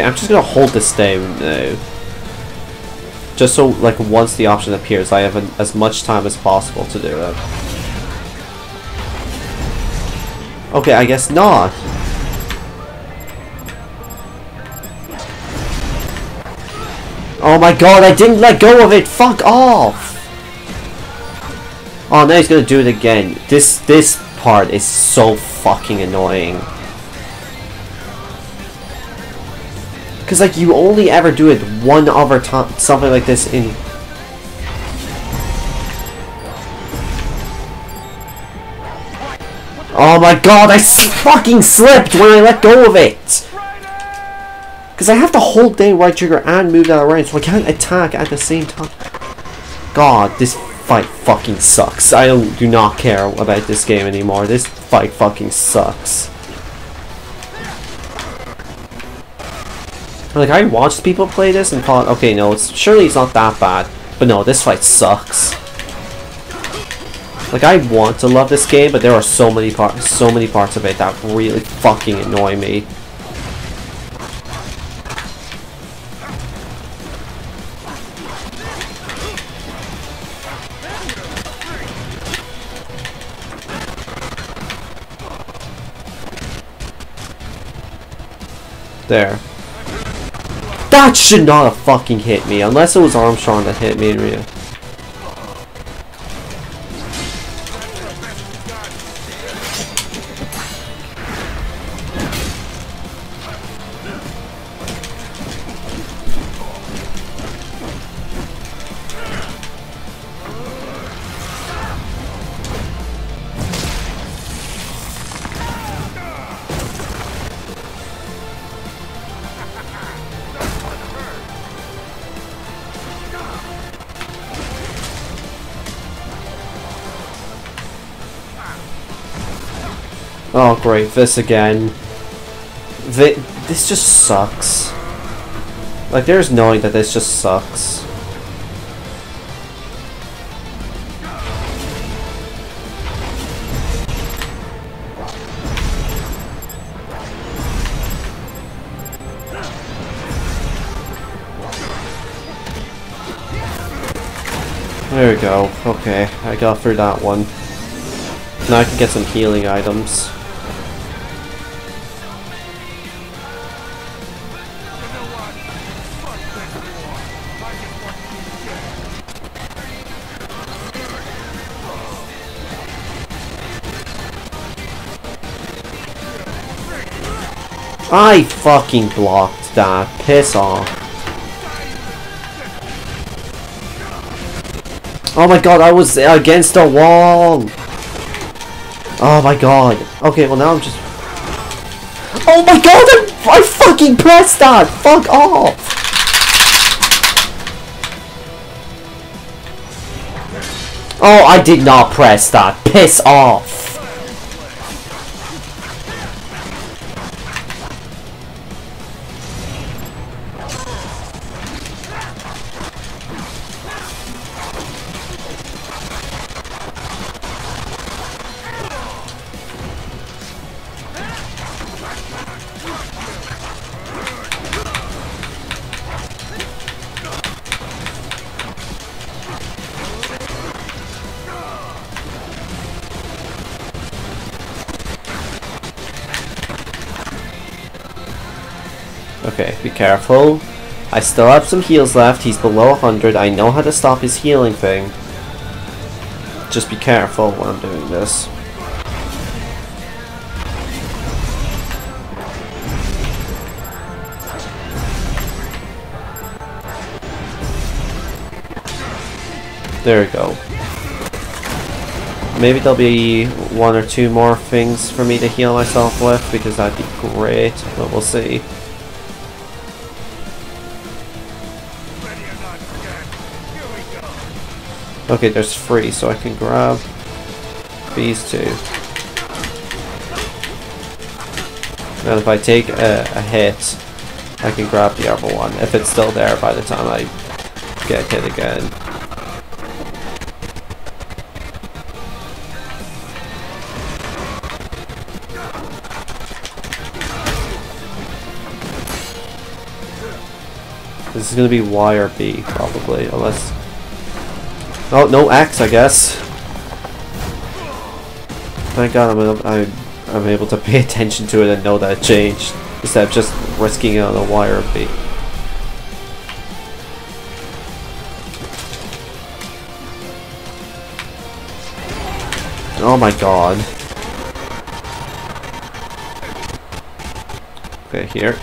Okay, I'm just gonna hold this down now. Just so, like, once the option appears, I have an, as much time as possible to do it. Okay, I guess not. Oh my god, I didn't let go of it! Fuck off! Oh, now he's gonna do it again. This, this part is so fucking annoying. Because, like, you only ever do it one other time, something like this in... Oh my god, I fucking slipped when I let go of it! Because I have to hold down right trigger and move that around, so I can't attack at the same time. God, this fight fucking sucks. I do not care about this game anymore. This fight fucking sucks. Like, I watched people play this and thought, okay, no, it's surely it's not that bad. But no, this fight sucks. Like, I want to love this game, but there are so many parts, so many parts of it that really fucking annoy me. There. That should not have fucking hit me, unless it was Armstrong that hit me in. this again. This just sucks. Like, there's knowing that this just sucks. There we go. Okay, I got through that one. Now I can get some healing items. I fucking blocked that. Piss off. Oh my god, I was against the wall! Oh my god. Okay, well now I'm just... Oh my god, I, I fucking pressed that! Fuck off! Oh, I did not press that. Piss off! Careful. I still have some heals left. He's below 100. I know how to stop his healing thing. Just be careful when I'm doing this. There we go. Maybe there'll be one or two more things for me to heal myself with because that'd be great, but we'll see. Okay, there's three, so I can grab these two. And if I take a, a hit, I can grab the other one, if it's still there by the time I get hit again. This is gonna be Y or B, probably, unless... Oh, no axe, I guess. Thank God I'm, I'm, I'm able to pay attention to it and know that it changed, instead of just risking it on a wire a B. Oh my god. Okay, here.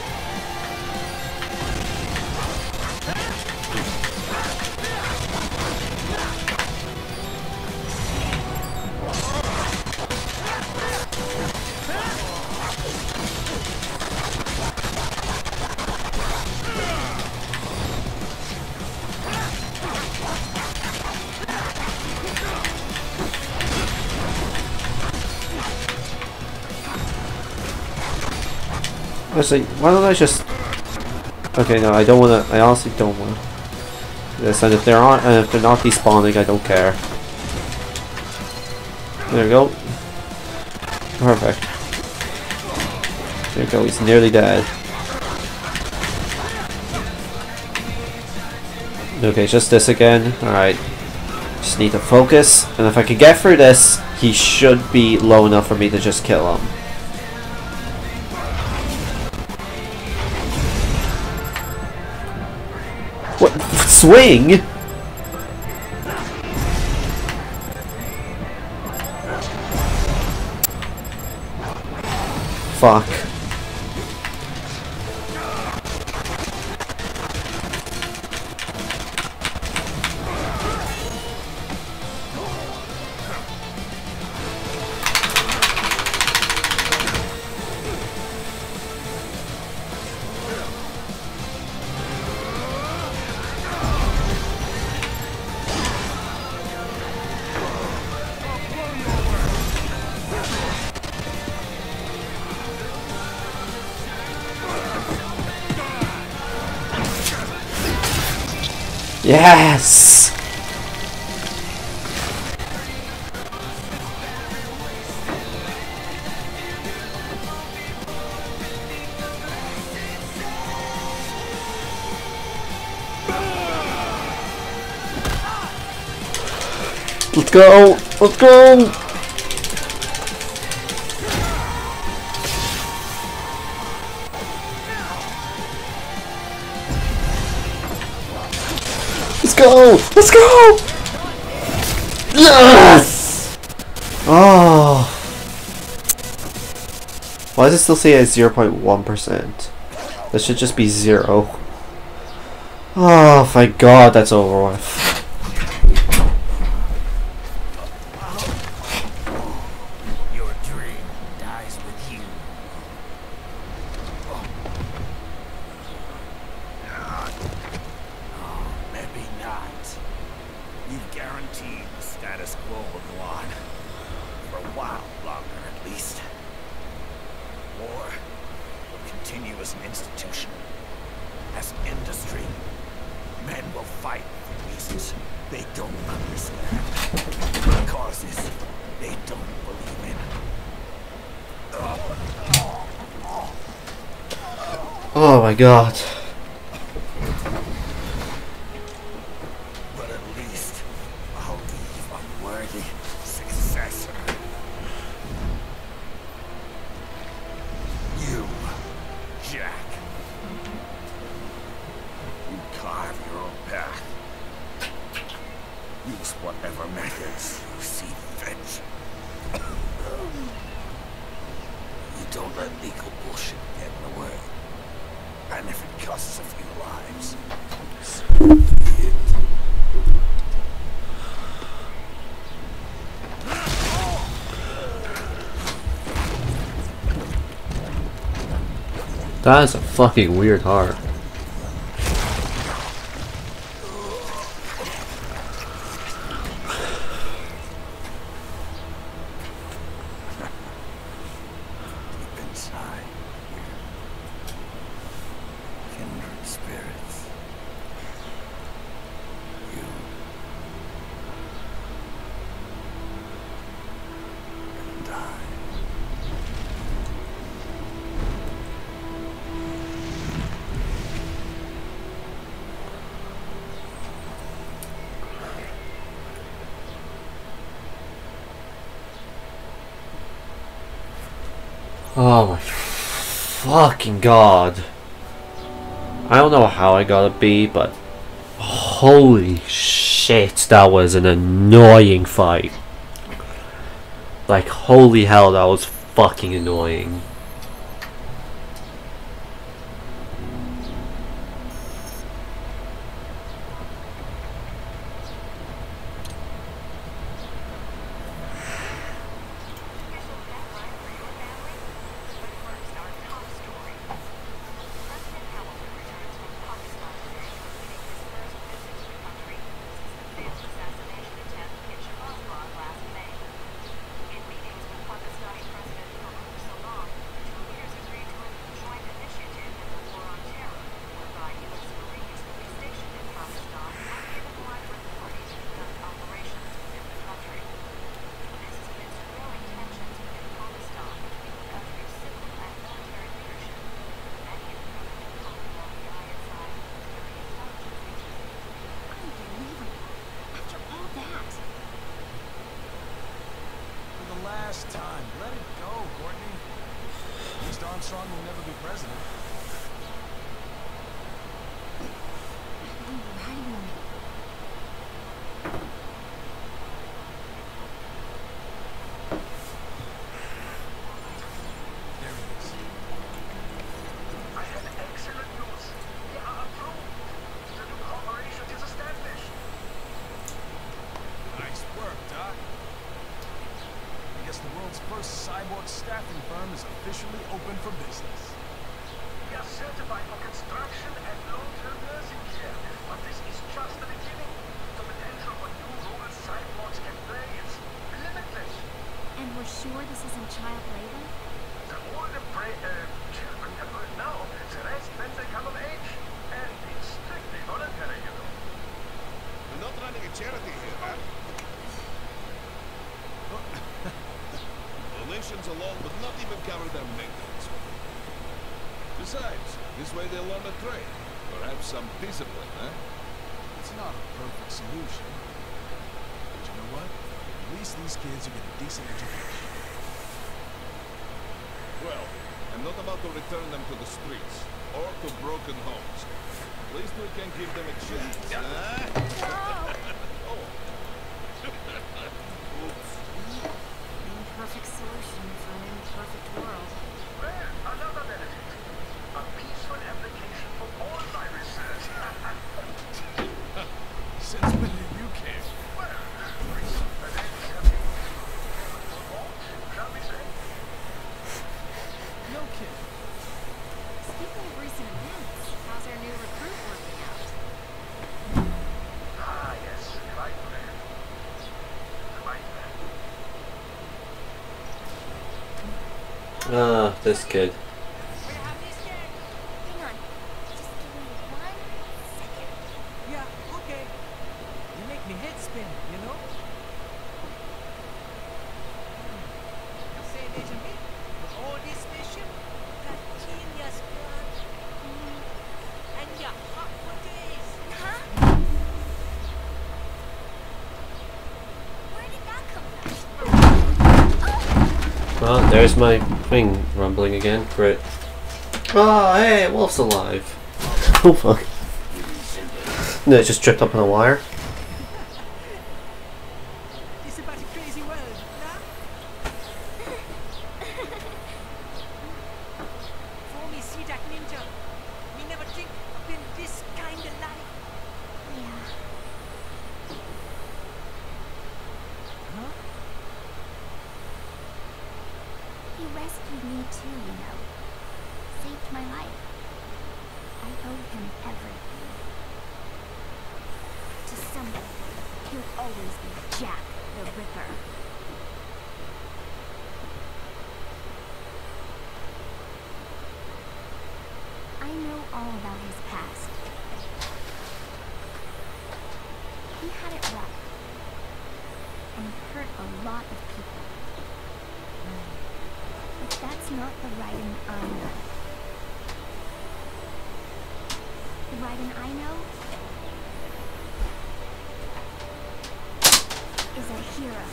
Why don't I just... Okay, no, I don't wanna... I honestly don't wanna... This, and if they're on, and if they're not despawning, I don't care. There we go. Perfect. There we go, he's nearly dead. Okay, just this again. Alright. Just need to focus. And if I can get through this, he should be low enough for me to just kill him. Swing? go! Let's go! Let's go! Let's go! Yes! Oh. Why does it still say 0.1%? That should just be zero. Oh, thank god that's over with. god. That's a fucking weird heart. fucking god. I don't know how I got a B, but holy shit, that was an annoying fight. Like, holy hell, that was fucking annoying. That come from? Well, there's my thing rumbling again. Great. Oh, ah, hey, Wolf's alive. oh, fuck. No, it just tripped up on a wire. This about a crazy world, nah? For me, see that ninja. Me never think been this kind of life. Yeah. Huh? He rescued me too, you know. Saved my life. I owe him everything. To somebody, he'll always be Jack the Ripper. I know all about his past. He had it rough. And he hurt a lot of people. But that's not the Raiden I know. The Raiden I know is a hero.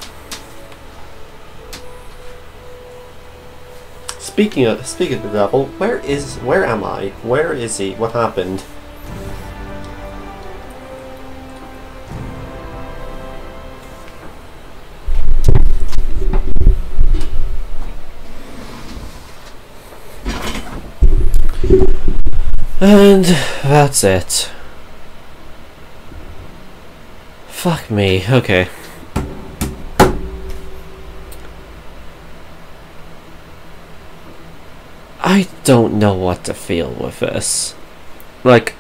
Speaking of speaking of the devil, where is where am I? Where is he? What happened? And that's it. Fuck me. Okay. I don't know what to feel with this. Like,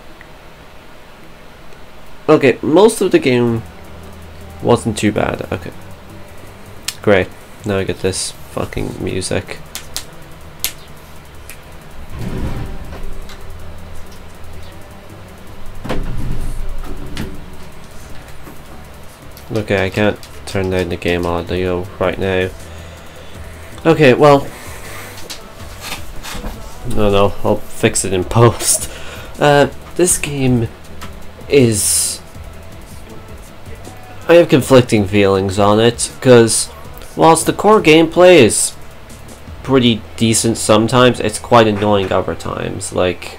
okay, most of the game wasn't too bad. Okay, great. Now I get this fucking music. Okay, I can't turn down the game audio right now. Okay, well, no, no, I'll fix it in post. Uh, this game is. I have conflicting feelings on it, because whilst the core gameplay is pretty decent sometimes, it's quite annoying other times. Like,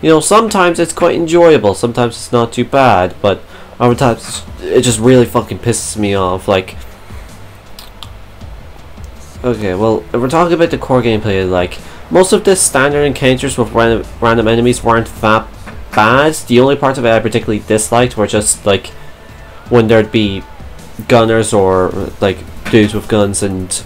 you know, sometimes it's quite enjoyable, sometimes it's not too bad, but other times it just really fucking pisses me off. Like, okay, well, if we're talking about the core gameplay, like, most of the standard encounters with random, random enemies weren't that bad. The only parts of it I particularly disliked were just like when there'd be gunners or like dudes with guns and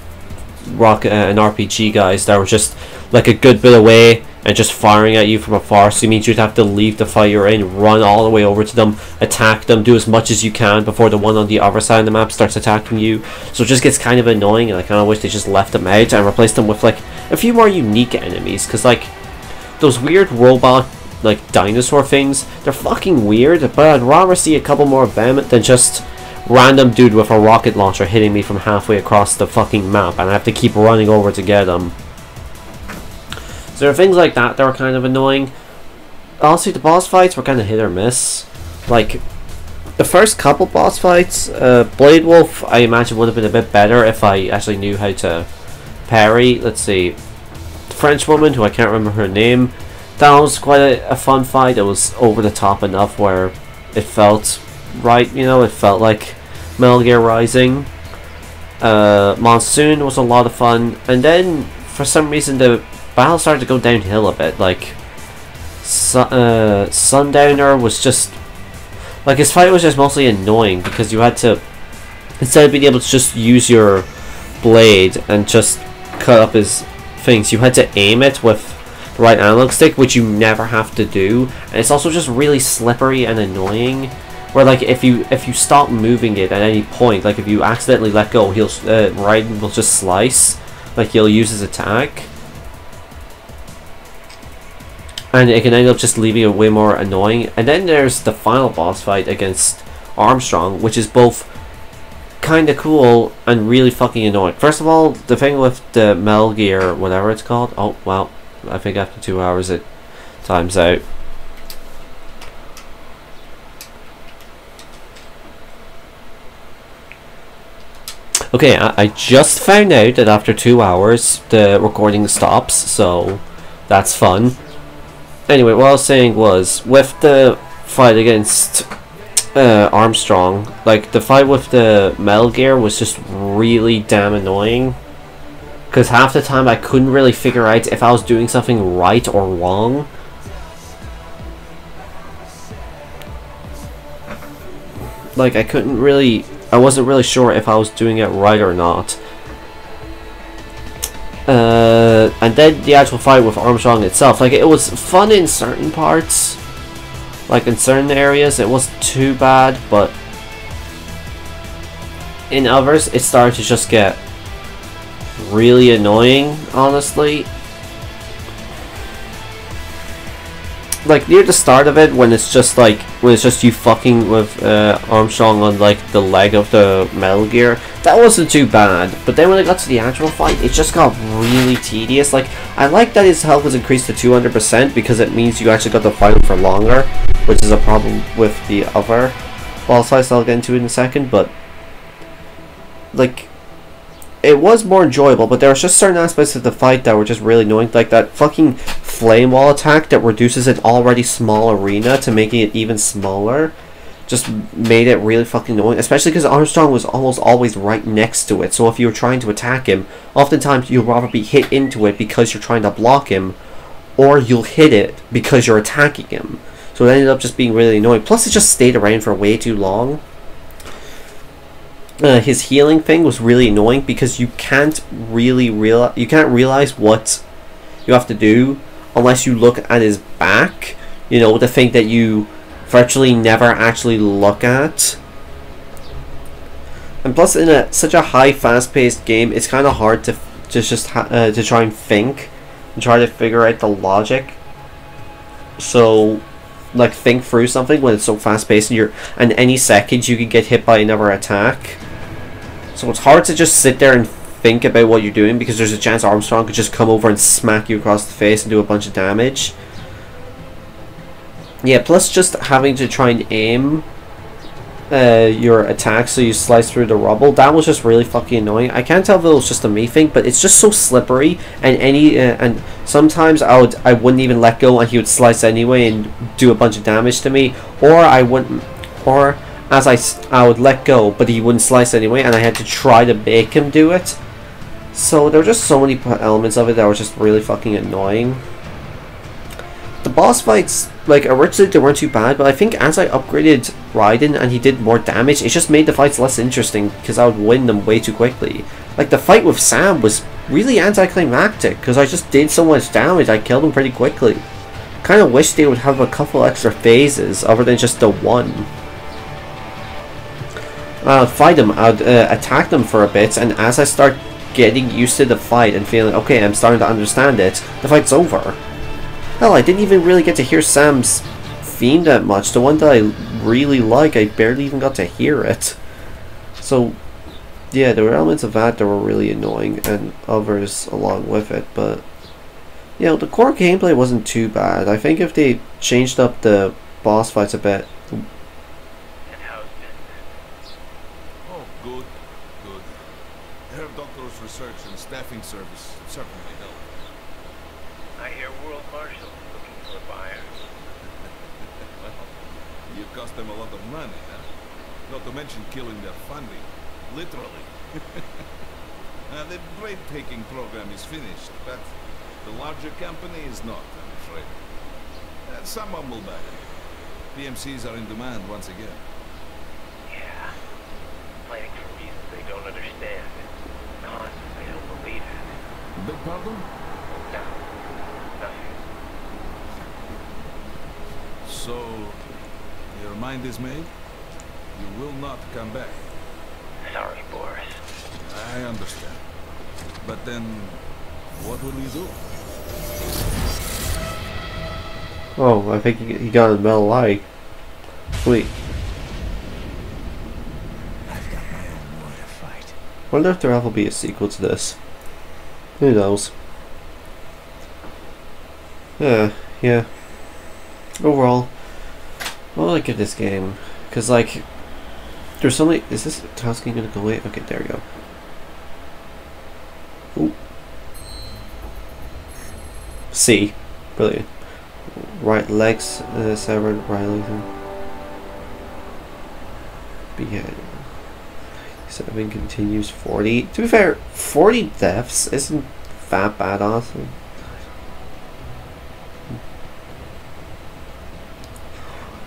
rock uh, and RPG guys that were just like a good bit away and just firing at you from afar. So it means you'd have to leave the fight you're in, run all the way over to them, attack them, do as much as you can before the one on the other side of the map starts attacking you. So it just gets kind of annoying, and I kind of wish they just left them out and replaced them with like a few more unique enemies. Because like those weird robot like dinosaur things, they're fucking weird. But I'd rather see a couple more of them than just random dude with a rocket launcher hitting me from halfway across the fucking map, and I have to keep running over to get them. There are things like that that were kind of annoying. Honestly, the boss fights were kind of hit or miss. Like, the first couple boss fights, uh, Blade Wolf, I imagine would have been a bit better if I actually knew how to parry. Let's see, the French woman, who I can't remember her name, that was quite a, a fun fight. It was over the top enough where it felt right, you know, it felt like Metal Gear Rising. Uh, Monsoon was a lot of fun, and then for some reason the battle started to go downhill a bit. Like, Su- uh, Sundowner was just like his fight was just mostly annoying because you had to instead of being able to just use your blade and just cut up his things, you had to aim it with the right analog stick, which you never have to do, and it's also just really slippery and annoying. Where like if you if you stop moving it at any point, like if you accidentally let go, he'll uh, Raiden will just slice, like he'll use his attack, and it can end up just leaving it way more annoying. And then there's the final boss fight against Armstrong, which is both kind of cool and really fucking annoying. First of all, the thing with the Metal Gear, whatever it's called. Oh well, I think after two hours it times out. Okay, I, I just found out that after two hours the recording stops, so that's fun. Anyway, what I was saying was, with the fight against uh, Armstrong, like the fight with the Metal Gear was just really damn annoying. Because half the time I couldn't really figure out if I was doing something right or wrong. Like I couldn't really, I wasn't really sure if I was doing it right or not. Uh, and then the actual fight with Armstrong itself, like it was fun in certain parts, like in certain areas it wasn't too bad, but in others it started to just get really annoying, honestly. Like near the start of it, when it's just like when it's just you fucking with uh, Armstrong on like the leg of the Metal Gear, that wasn't too bad. But then when it got to the actual fight, it just got really tedious. Like I like that his health was increased to 200% because it means you actually got to fight him for longer, which is a problem with the other boss fights I'll get into in a second. But like it was more enjoyable, but there was just certain aspects of the fight that were just really annoying, like that fucking flame wall attack that reduces an already small arena to making it even smaller. Just made it really fucking annoying, especially because Armstrong was almost always right next to it. So if you were trying to attack him, oftentimes you'll rather be hit into it because you're trying to block him, or you'll hit it because you're attacking him. So it ended up just being really annoying. Plus, it just stayed around for way too long uh, his healing thing was really annoying because you can't really real you can't realize what you have to do unless you look at his back. You know, the thing that you virtually never actually look at. And plus, in a such a high, fast-paced game, it's kind of hard to just just uh, to try and think and try to figure out the logic. So, like, think through something when it's so fast-paced, and you're and any second you could get hit by another attack. So it's hard to just sit there and think about what you're doing because there's a chance Armstrong could just come over and smack you across the face and do a bunch of damage. Yeah, plus just having to try and aim uh, your attack so you slice through the rubble, that was just really fucking annoying. I can't tell if it was just a me thing, but it's just so slippery and any uh, and sometimes I would I wouldn't even let go and he would slice anyway and do a bunch of damage to me, or I wouldn't, or as I, I would let go, but he wouldn't slice anyway, and I had to try to make him do it. So there were just so many elements of it that were just really fucking annoying. The boss fights, like, originally they weren't too bad, but I think as I upgraded Raiden and he did more damage, it just made the fights less interesting because I would win them way too quickly. Like, the fight with Sam was really anticlimactic because I just did so much damage, I killed him pretty quickly. Kind of wish they would have a couple extra phases other than just the one. I'd fight them, I'd uh, attack them for a bit, and as I start getting used to the fight and feeling, okay, I'm starting to understand it, the fight's over. Hell, I didn't even really get to hear Sam's theme that much. The one that I really like, I barely even got to hear it. So, yeah, there were elements of that that were really annoying, and others along with it, but... You know, the core gameplay wasn't too bad. I think if they changed up the boss fights a bit, service certainly helped. I hear World Marshal is looking for buyers. Well, you cost them a lot of money, huh? Not to mention killing their funding. Literally. uh, the bread-taking program is finished, but the larger company is not, I'm afraid. Uh, someone will buy them. PMCs are in demand once again. Yeah. Fighting for reasons they don't understand. Causes they don't believe in. Beg pardon? No. Nothing. So, your mind is made? You will not come back. Sorry, Boris. I understand. But then, what will you do? Oh, I think he, he got a metal eye. Sweet. I've got my own war to fight. Wonder if there will be a sequel to this. Who knows? Yeah, yeah. Overall, what will I give this game? Because, like, there's so many. Is this tasking gonna go away? Okay, there we go. Ooh. C. Brilliant. Right legs uh, severed, right legs. Beheaded. Seven continues 40. To be fair, 40 deaths isn't that bad, honestly.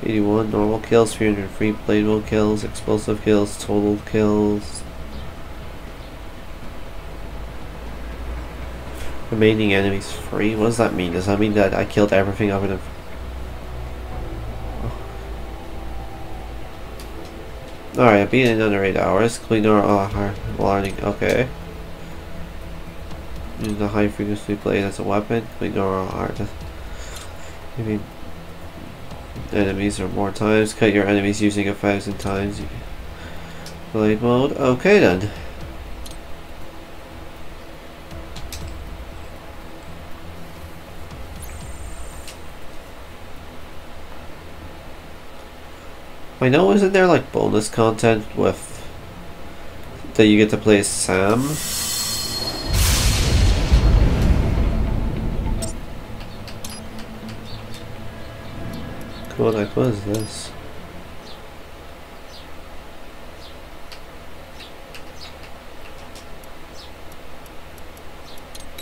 Eighty-one normal kills, three hundred free bladable kills, explosive kills, total kills. Remaining enemies free. What does that mean? Does that mean that I killed everything other than? Alright, I beat it in under 8 hours. Clean our uh, learning. Okay. Use the high frequency blade as a weapon. Clean our heart. Maybe enemies or more times. Cut your enemies using a thousand times. Blade mode. Okay then. I know, isn't there like bonus content with that you get to play Sam? Cool, like what is this?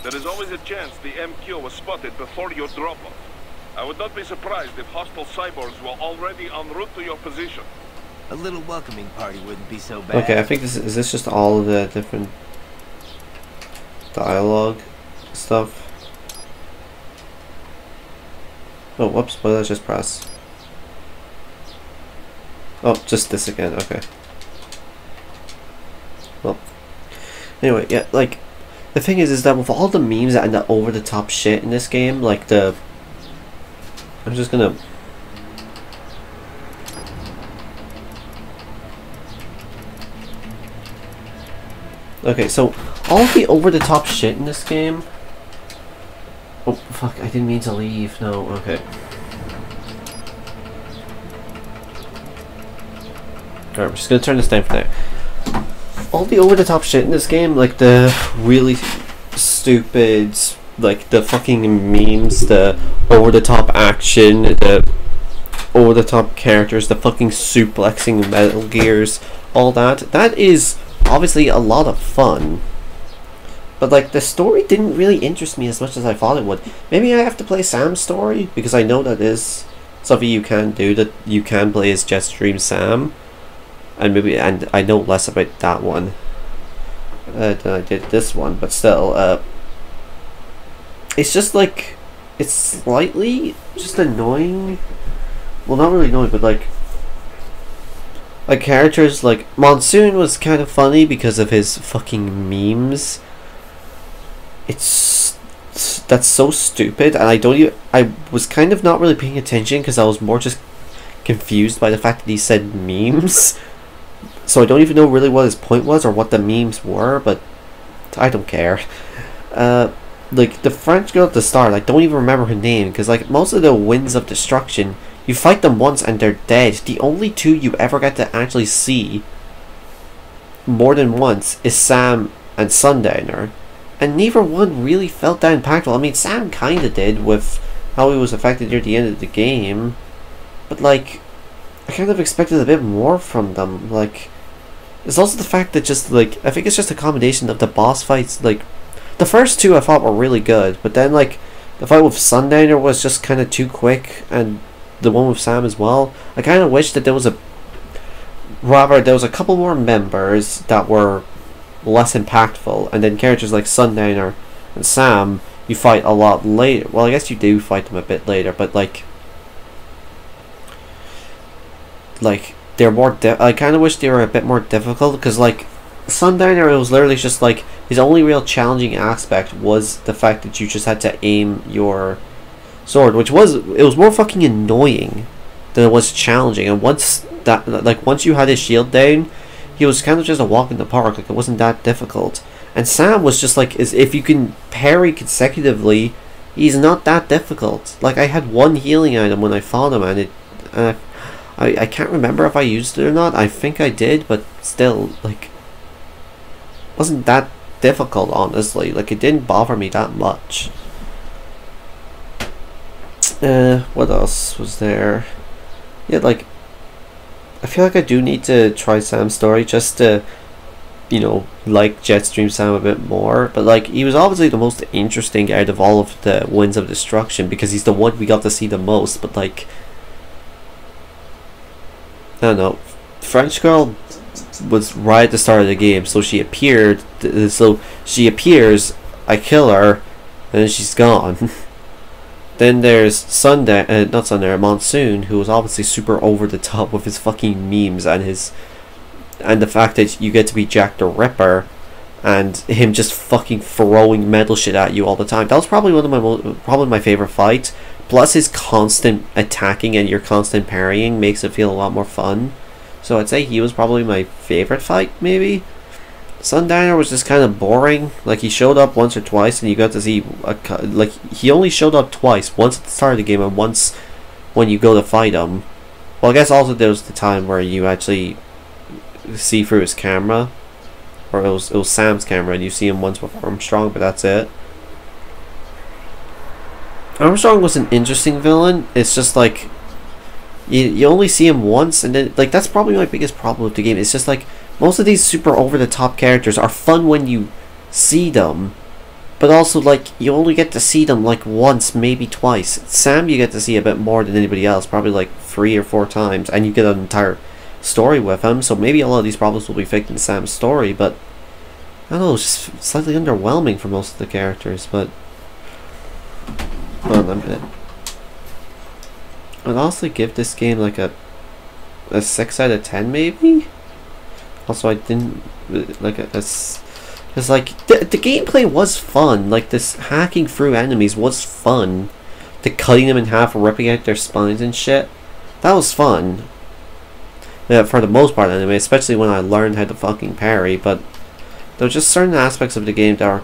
There is always a chance the MQ was spotted before your drop-off. I would not be surprised if hostile cyborgs were already en route to your position. A little welcoming party wouldn't be so bad. Okay, I think this is this just all of the different dialogue stuff. Oh, whoops! What did I just press? Oh, just this again. Okay. Well, anyway, yeah, like the thing is, is that with all the memes and the over-the-top shit in this game, like the, I'm just gonna Okay, so all the over-the-top shit in this game. Oh fuck! I didn't mean to leave. No. Okay. Alright, we're just gonna turn this down for now. All the over-the-top shit in this game, like the really stupid, like the fucking memes, the over-the-top action, the over-the-top characters, the fucking suplexing Metal Gears, all that. That is obviously a lot of fun. But like the story didn't really interest me as much as I thought it would. Maybe I have to play Sam's story because I know that is something you can do that you can play as Jetstream Sam. And maybe and I know less about that one uh, than I did this one, but still, uh, it's just like it's slightly just annoying. Well, not really annoying, but like like characters like Monsoon was kind of funny because of his fucking memes. It's that's so stupid, and I don't even. I was kind of not really paying attention because I was more just confused by the fact that he said memes. So I don't even know really what his point was or what the memes were, but I don't care. Uh, like the French girl at the start, I don't even remember her name because like most of the winds of destruction you fight them once and they're dead. The only two you ever get to actually see more than once is Sam and Sundowner. and neither one really felt that impactful. I mean, Sam kind of did with how he was affected near the end of the game, but like, I kind of expected a bit more from them. Like, it's also the fact that just like I think it's just a combination of the boss fights. Like, the first two I thought were really good, but then like the fight with Sundowner was just kind of too quick, and the one with Sam as well. I kind of wish that there was a rather there was a couple more members that were less impactful, and then characters like Sundowner and Sam you fight a lot later. Well, I guess you do fight them a bit later, but like, like they're more. I kind of wish they were a bit more difficult because like Sundowner it was literally just like his only real challenging aspect was the fact that you just had to aim your sword, which was it was more fucking annoying than it was challenging. And once that like once you had his shield down, he was kind of just a walk in the park. Like it wasn't that difficult. And Sam was just like, is if you can parry consecutively, he's not that difficult. Like I had one healing item when I fought him, and it, I I I can't remember if I used it or not. I think I did, but still, like, wasn't that difficult. Honestly, like it didn't bother me that much. Uh, what else was there? Yeah, like, I feel like I do need to try Sam's story just to you know, like Jetstream Sam a bit more. But like he was obviously the most interesting out of all of the Winds of Destruction because he's the one we got to see the most. But like, I don't know, French girl was right at the start of the game, so she appeared. So she appears, I kill her, and then she's gone. then there's Sunday, uh, not Sunday, Monsoon, who was obviously super over the top with his fucking memes and his and the fact that you get to be Jack the Ripper and him just fucking throwing metal shit at you all the time. That was probably one of my mo- probably my favorite fights. Plus his constant attacking and your constant parrying makes it feel a lot more fun. So I'd say he was probably my favorite fight maybe. Sundowner was just kind of boring. Like he showed up once or twice and you got to see a, like he only showed up twice, once at the start of the game and once when you go to fight him. Well, I guess also there was the time where you actually see through his camera. Or it was, it was Sam's camera and you see him once with Armstrong, but that's it. Armstrong was an interesting villain. It's just like you, you only see him once and then like that's probably my biggest problem with the game. It's just like most of these super over the top characters are fun when you see them. But also like you only get to see them like once, maybe twice. Sam you get to see a bit more than anybody else, probably like three or four times, and you get an entire story with him, so maybe a lot of these problems will be fixed in Sam's story, but I don't know, it's just slightly underwhelming for most of the characters, but a minute. I'd honestly give this game like a a 6 out of 10 maybe? Also I didn't like a, a it's like the, the gameplay was fun, like this hacking through enemies was fun. The cutting them in half, ripping out their spines and shit. That was fun. Yeah, for the most part anyway, especially when I learned how to fucking parry, but there are just certain aspects of the game that are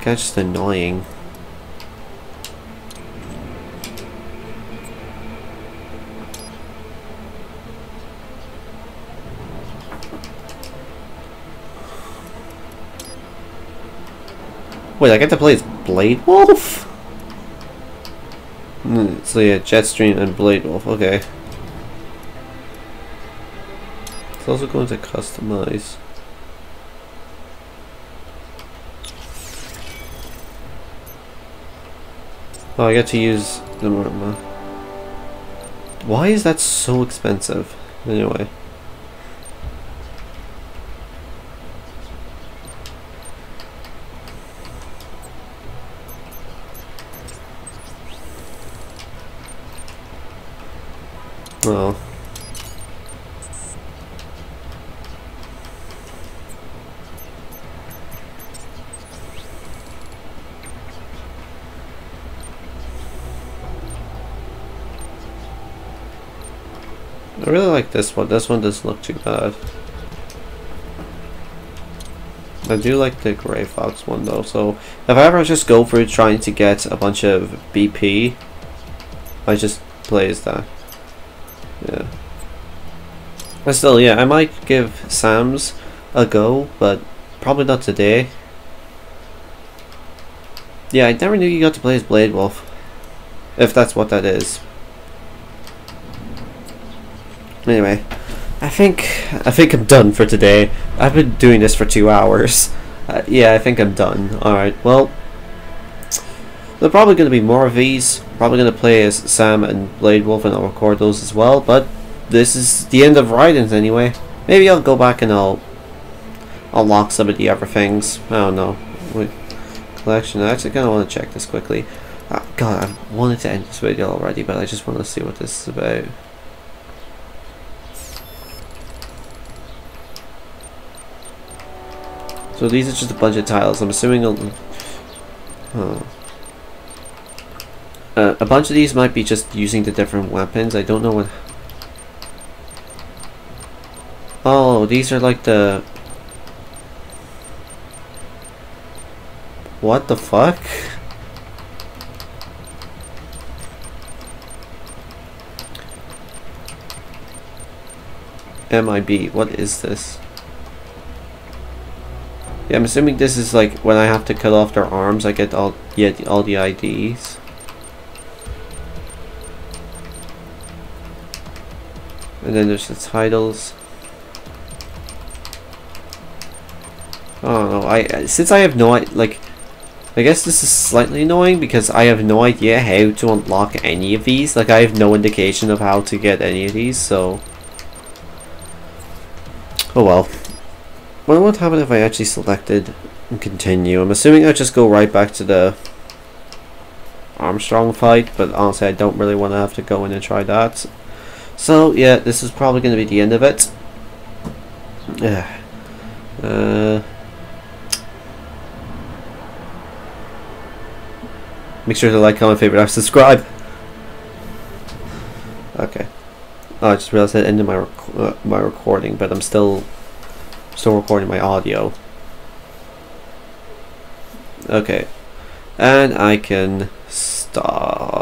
kind of just annoying. Wait, I get to play as Blade Wolf? Mm, so yeah, Jetstream and Blade Wolf, okay. It's also going to customize. Oh, I get to use the Murma. Why is that so expensive? Anyway. I really like this one. This one doesn't look too bad. I do like the Grey Fox one though, so if I ever just go through trying to get a bunch of BP, I just play as that. Yeah. But still, yeah, I might give Sam's a go, but probably not today. Yeah, I never knew you got to play as Blade Wolf. If that's what that is. Anyway, I think I think I'm done for today. I've been doing this for two hours. Uh, yeah, I think I'm done. Alright, well, there are probably going to be more of these. Probably going to play as Sam and Blade Wolf and I'll record those as well, but this is the end of Raidens anyway. Maybe I'll go back and I'll I'll lock some of the other things. I don't know. Wait, collection. I actually kind of want to check this quickly. Uh, God, I wanted to end this video already, but I just want to see what this is about. So these are just a bunch of tiles. I'm assuming I'll... Huh. Uh, a bunch of these might be just using the different weapons. I don't know what... Oh, these are like the... What the fuck? MIB, what is this? Yeah, I'm assuming this is like when I have to cut off their arms, I get all yeah all the IDs. And then there's the titles. Oh no, I since I have no like I guess this is slightly annoying because I have no idea how to unlock any of these. Like I have no indication of how to get any of these, so Oh well. What would happen if I actually selected and continue? I'm assuming I'll just go right back to the Armstrong fight, but honestly I don't really want to have to go in and try that. So yeah, this is probably going to be the end of it. Yeah. Uh, make sure to like, comment, favorite, and subscribe. Okay. Oh, I just realized I ended my rec uh, my recording, but I'm still still recording my audio. Okay. And I can stop.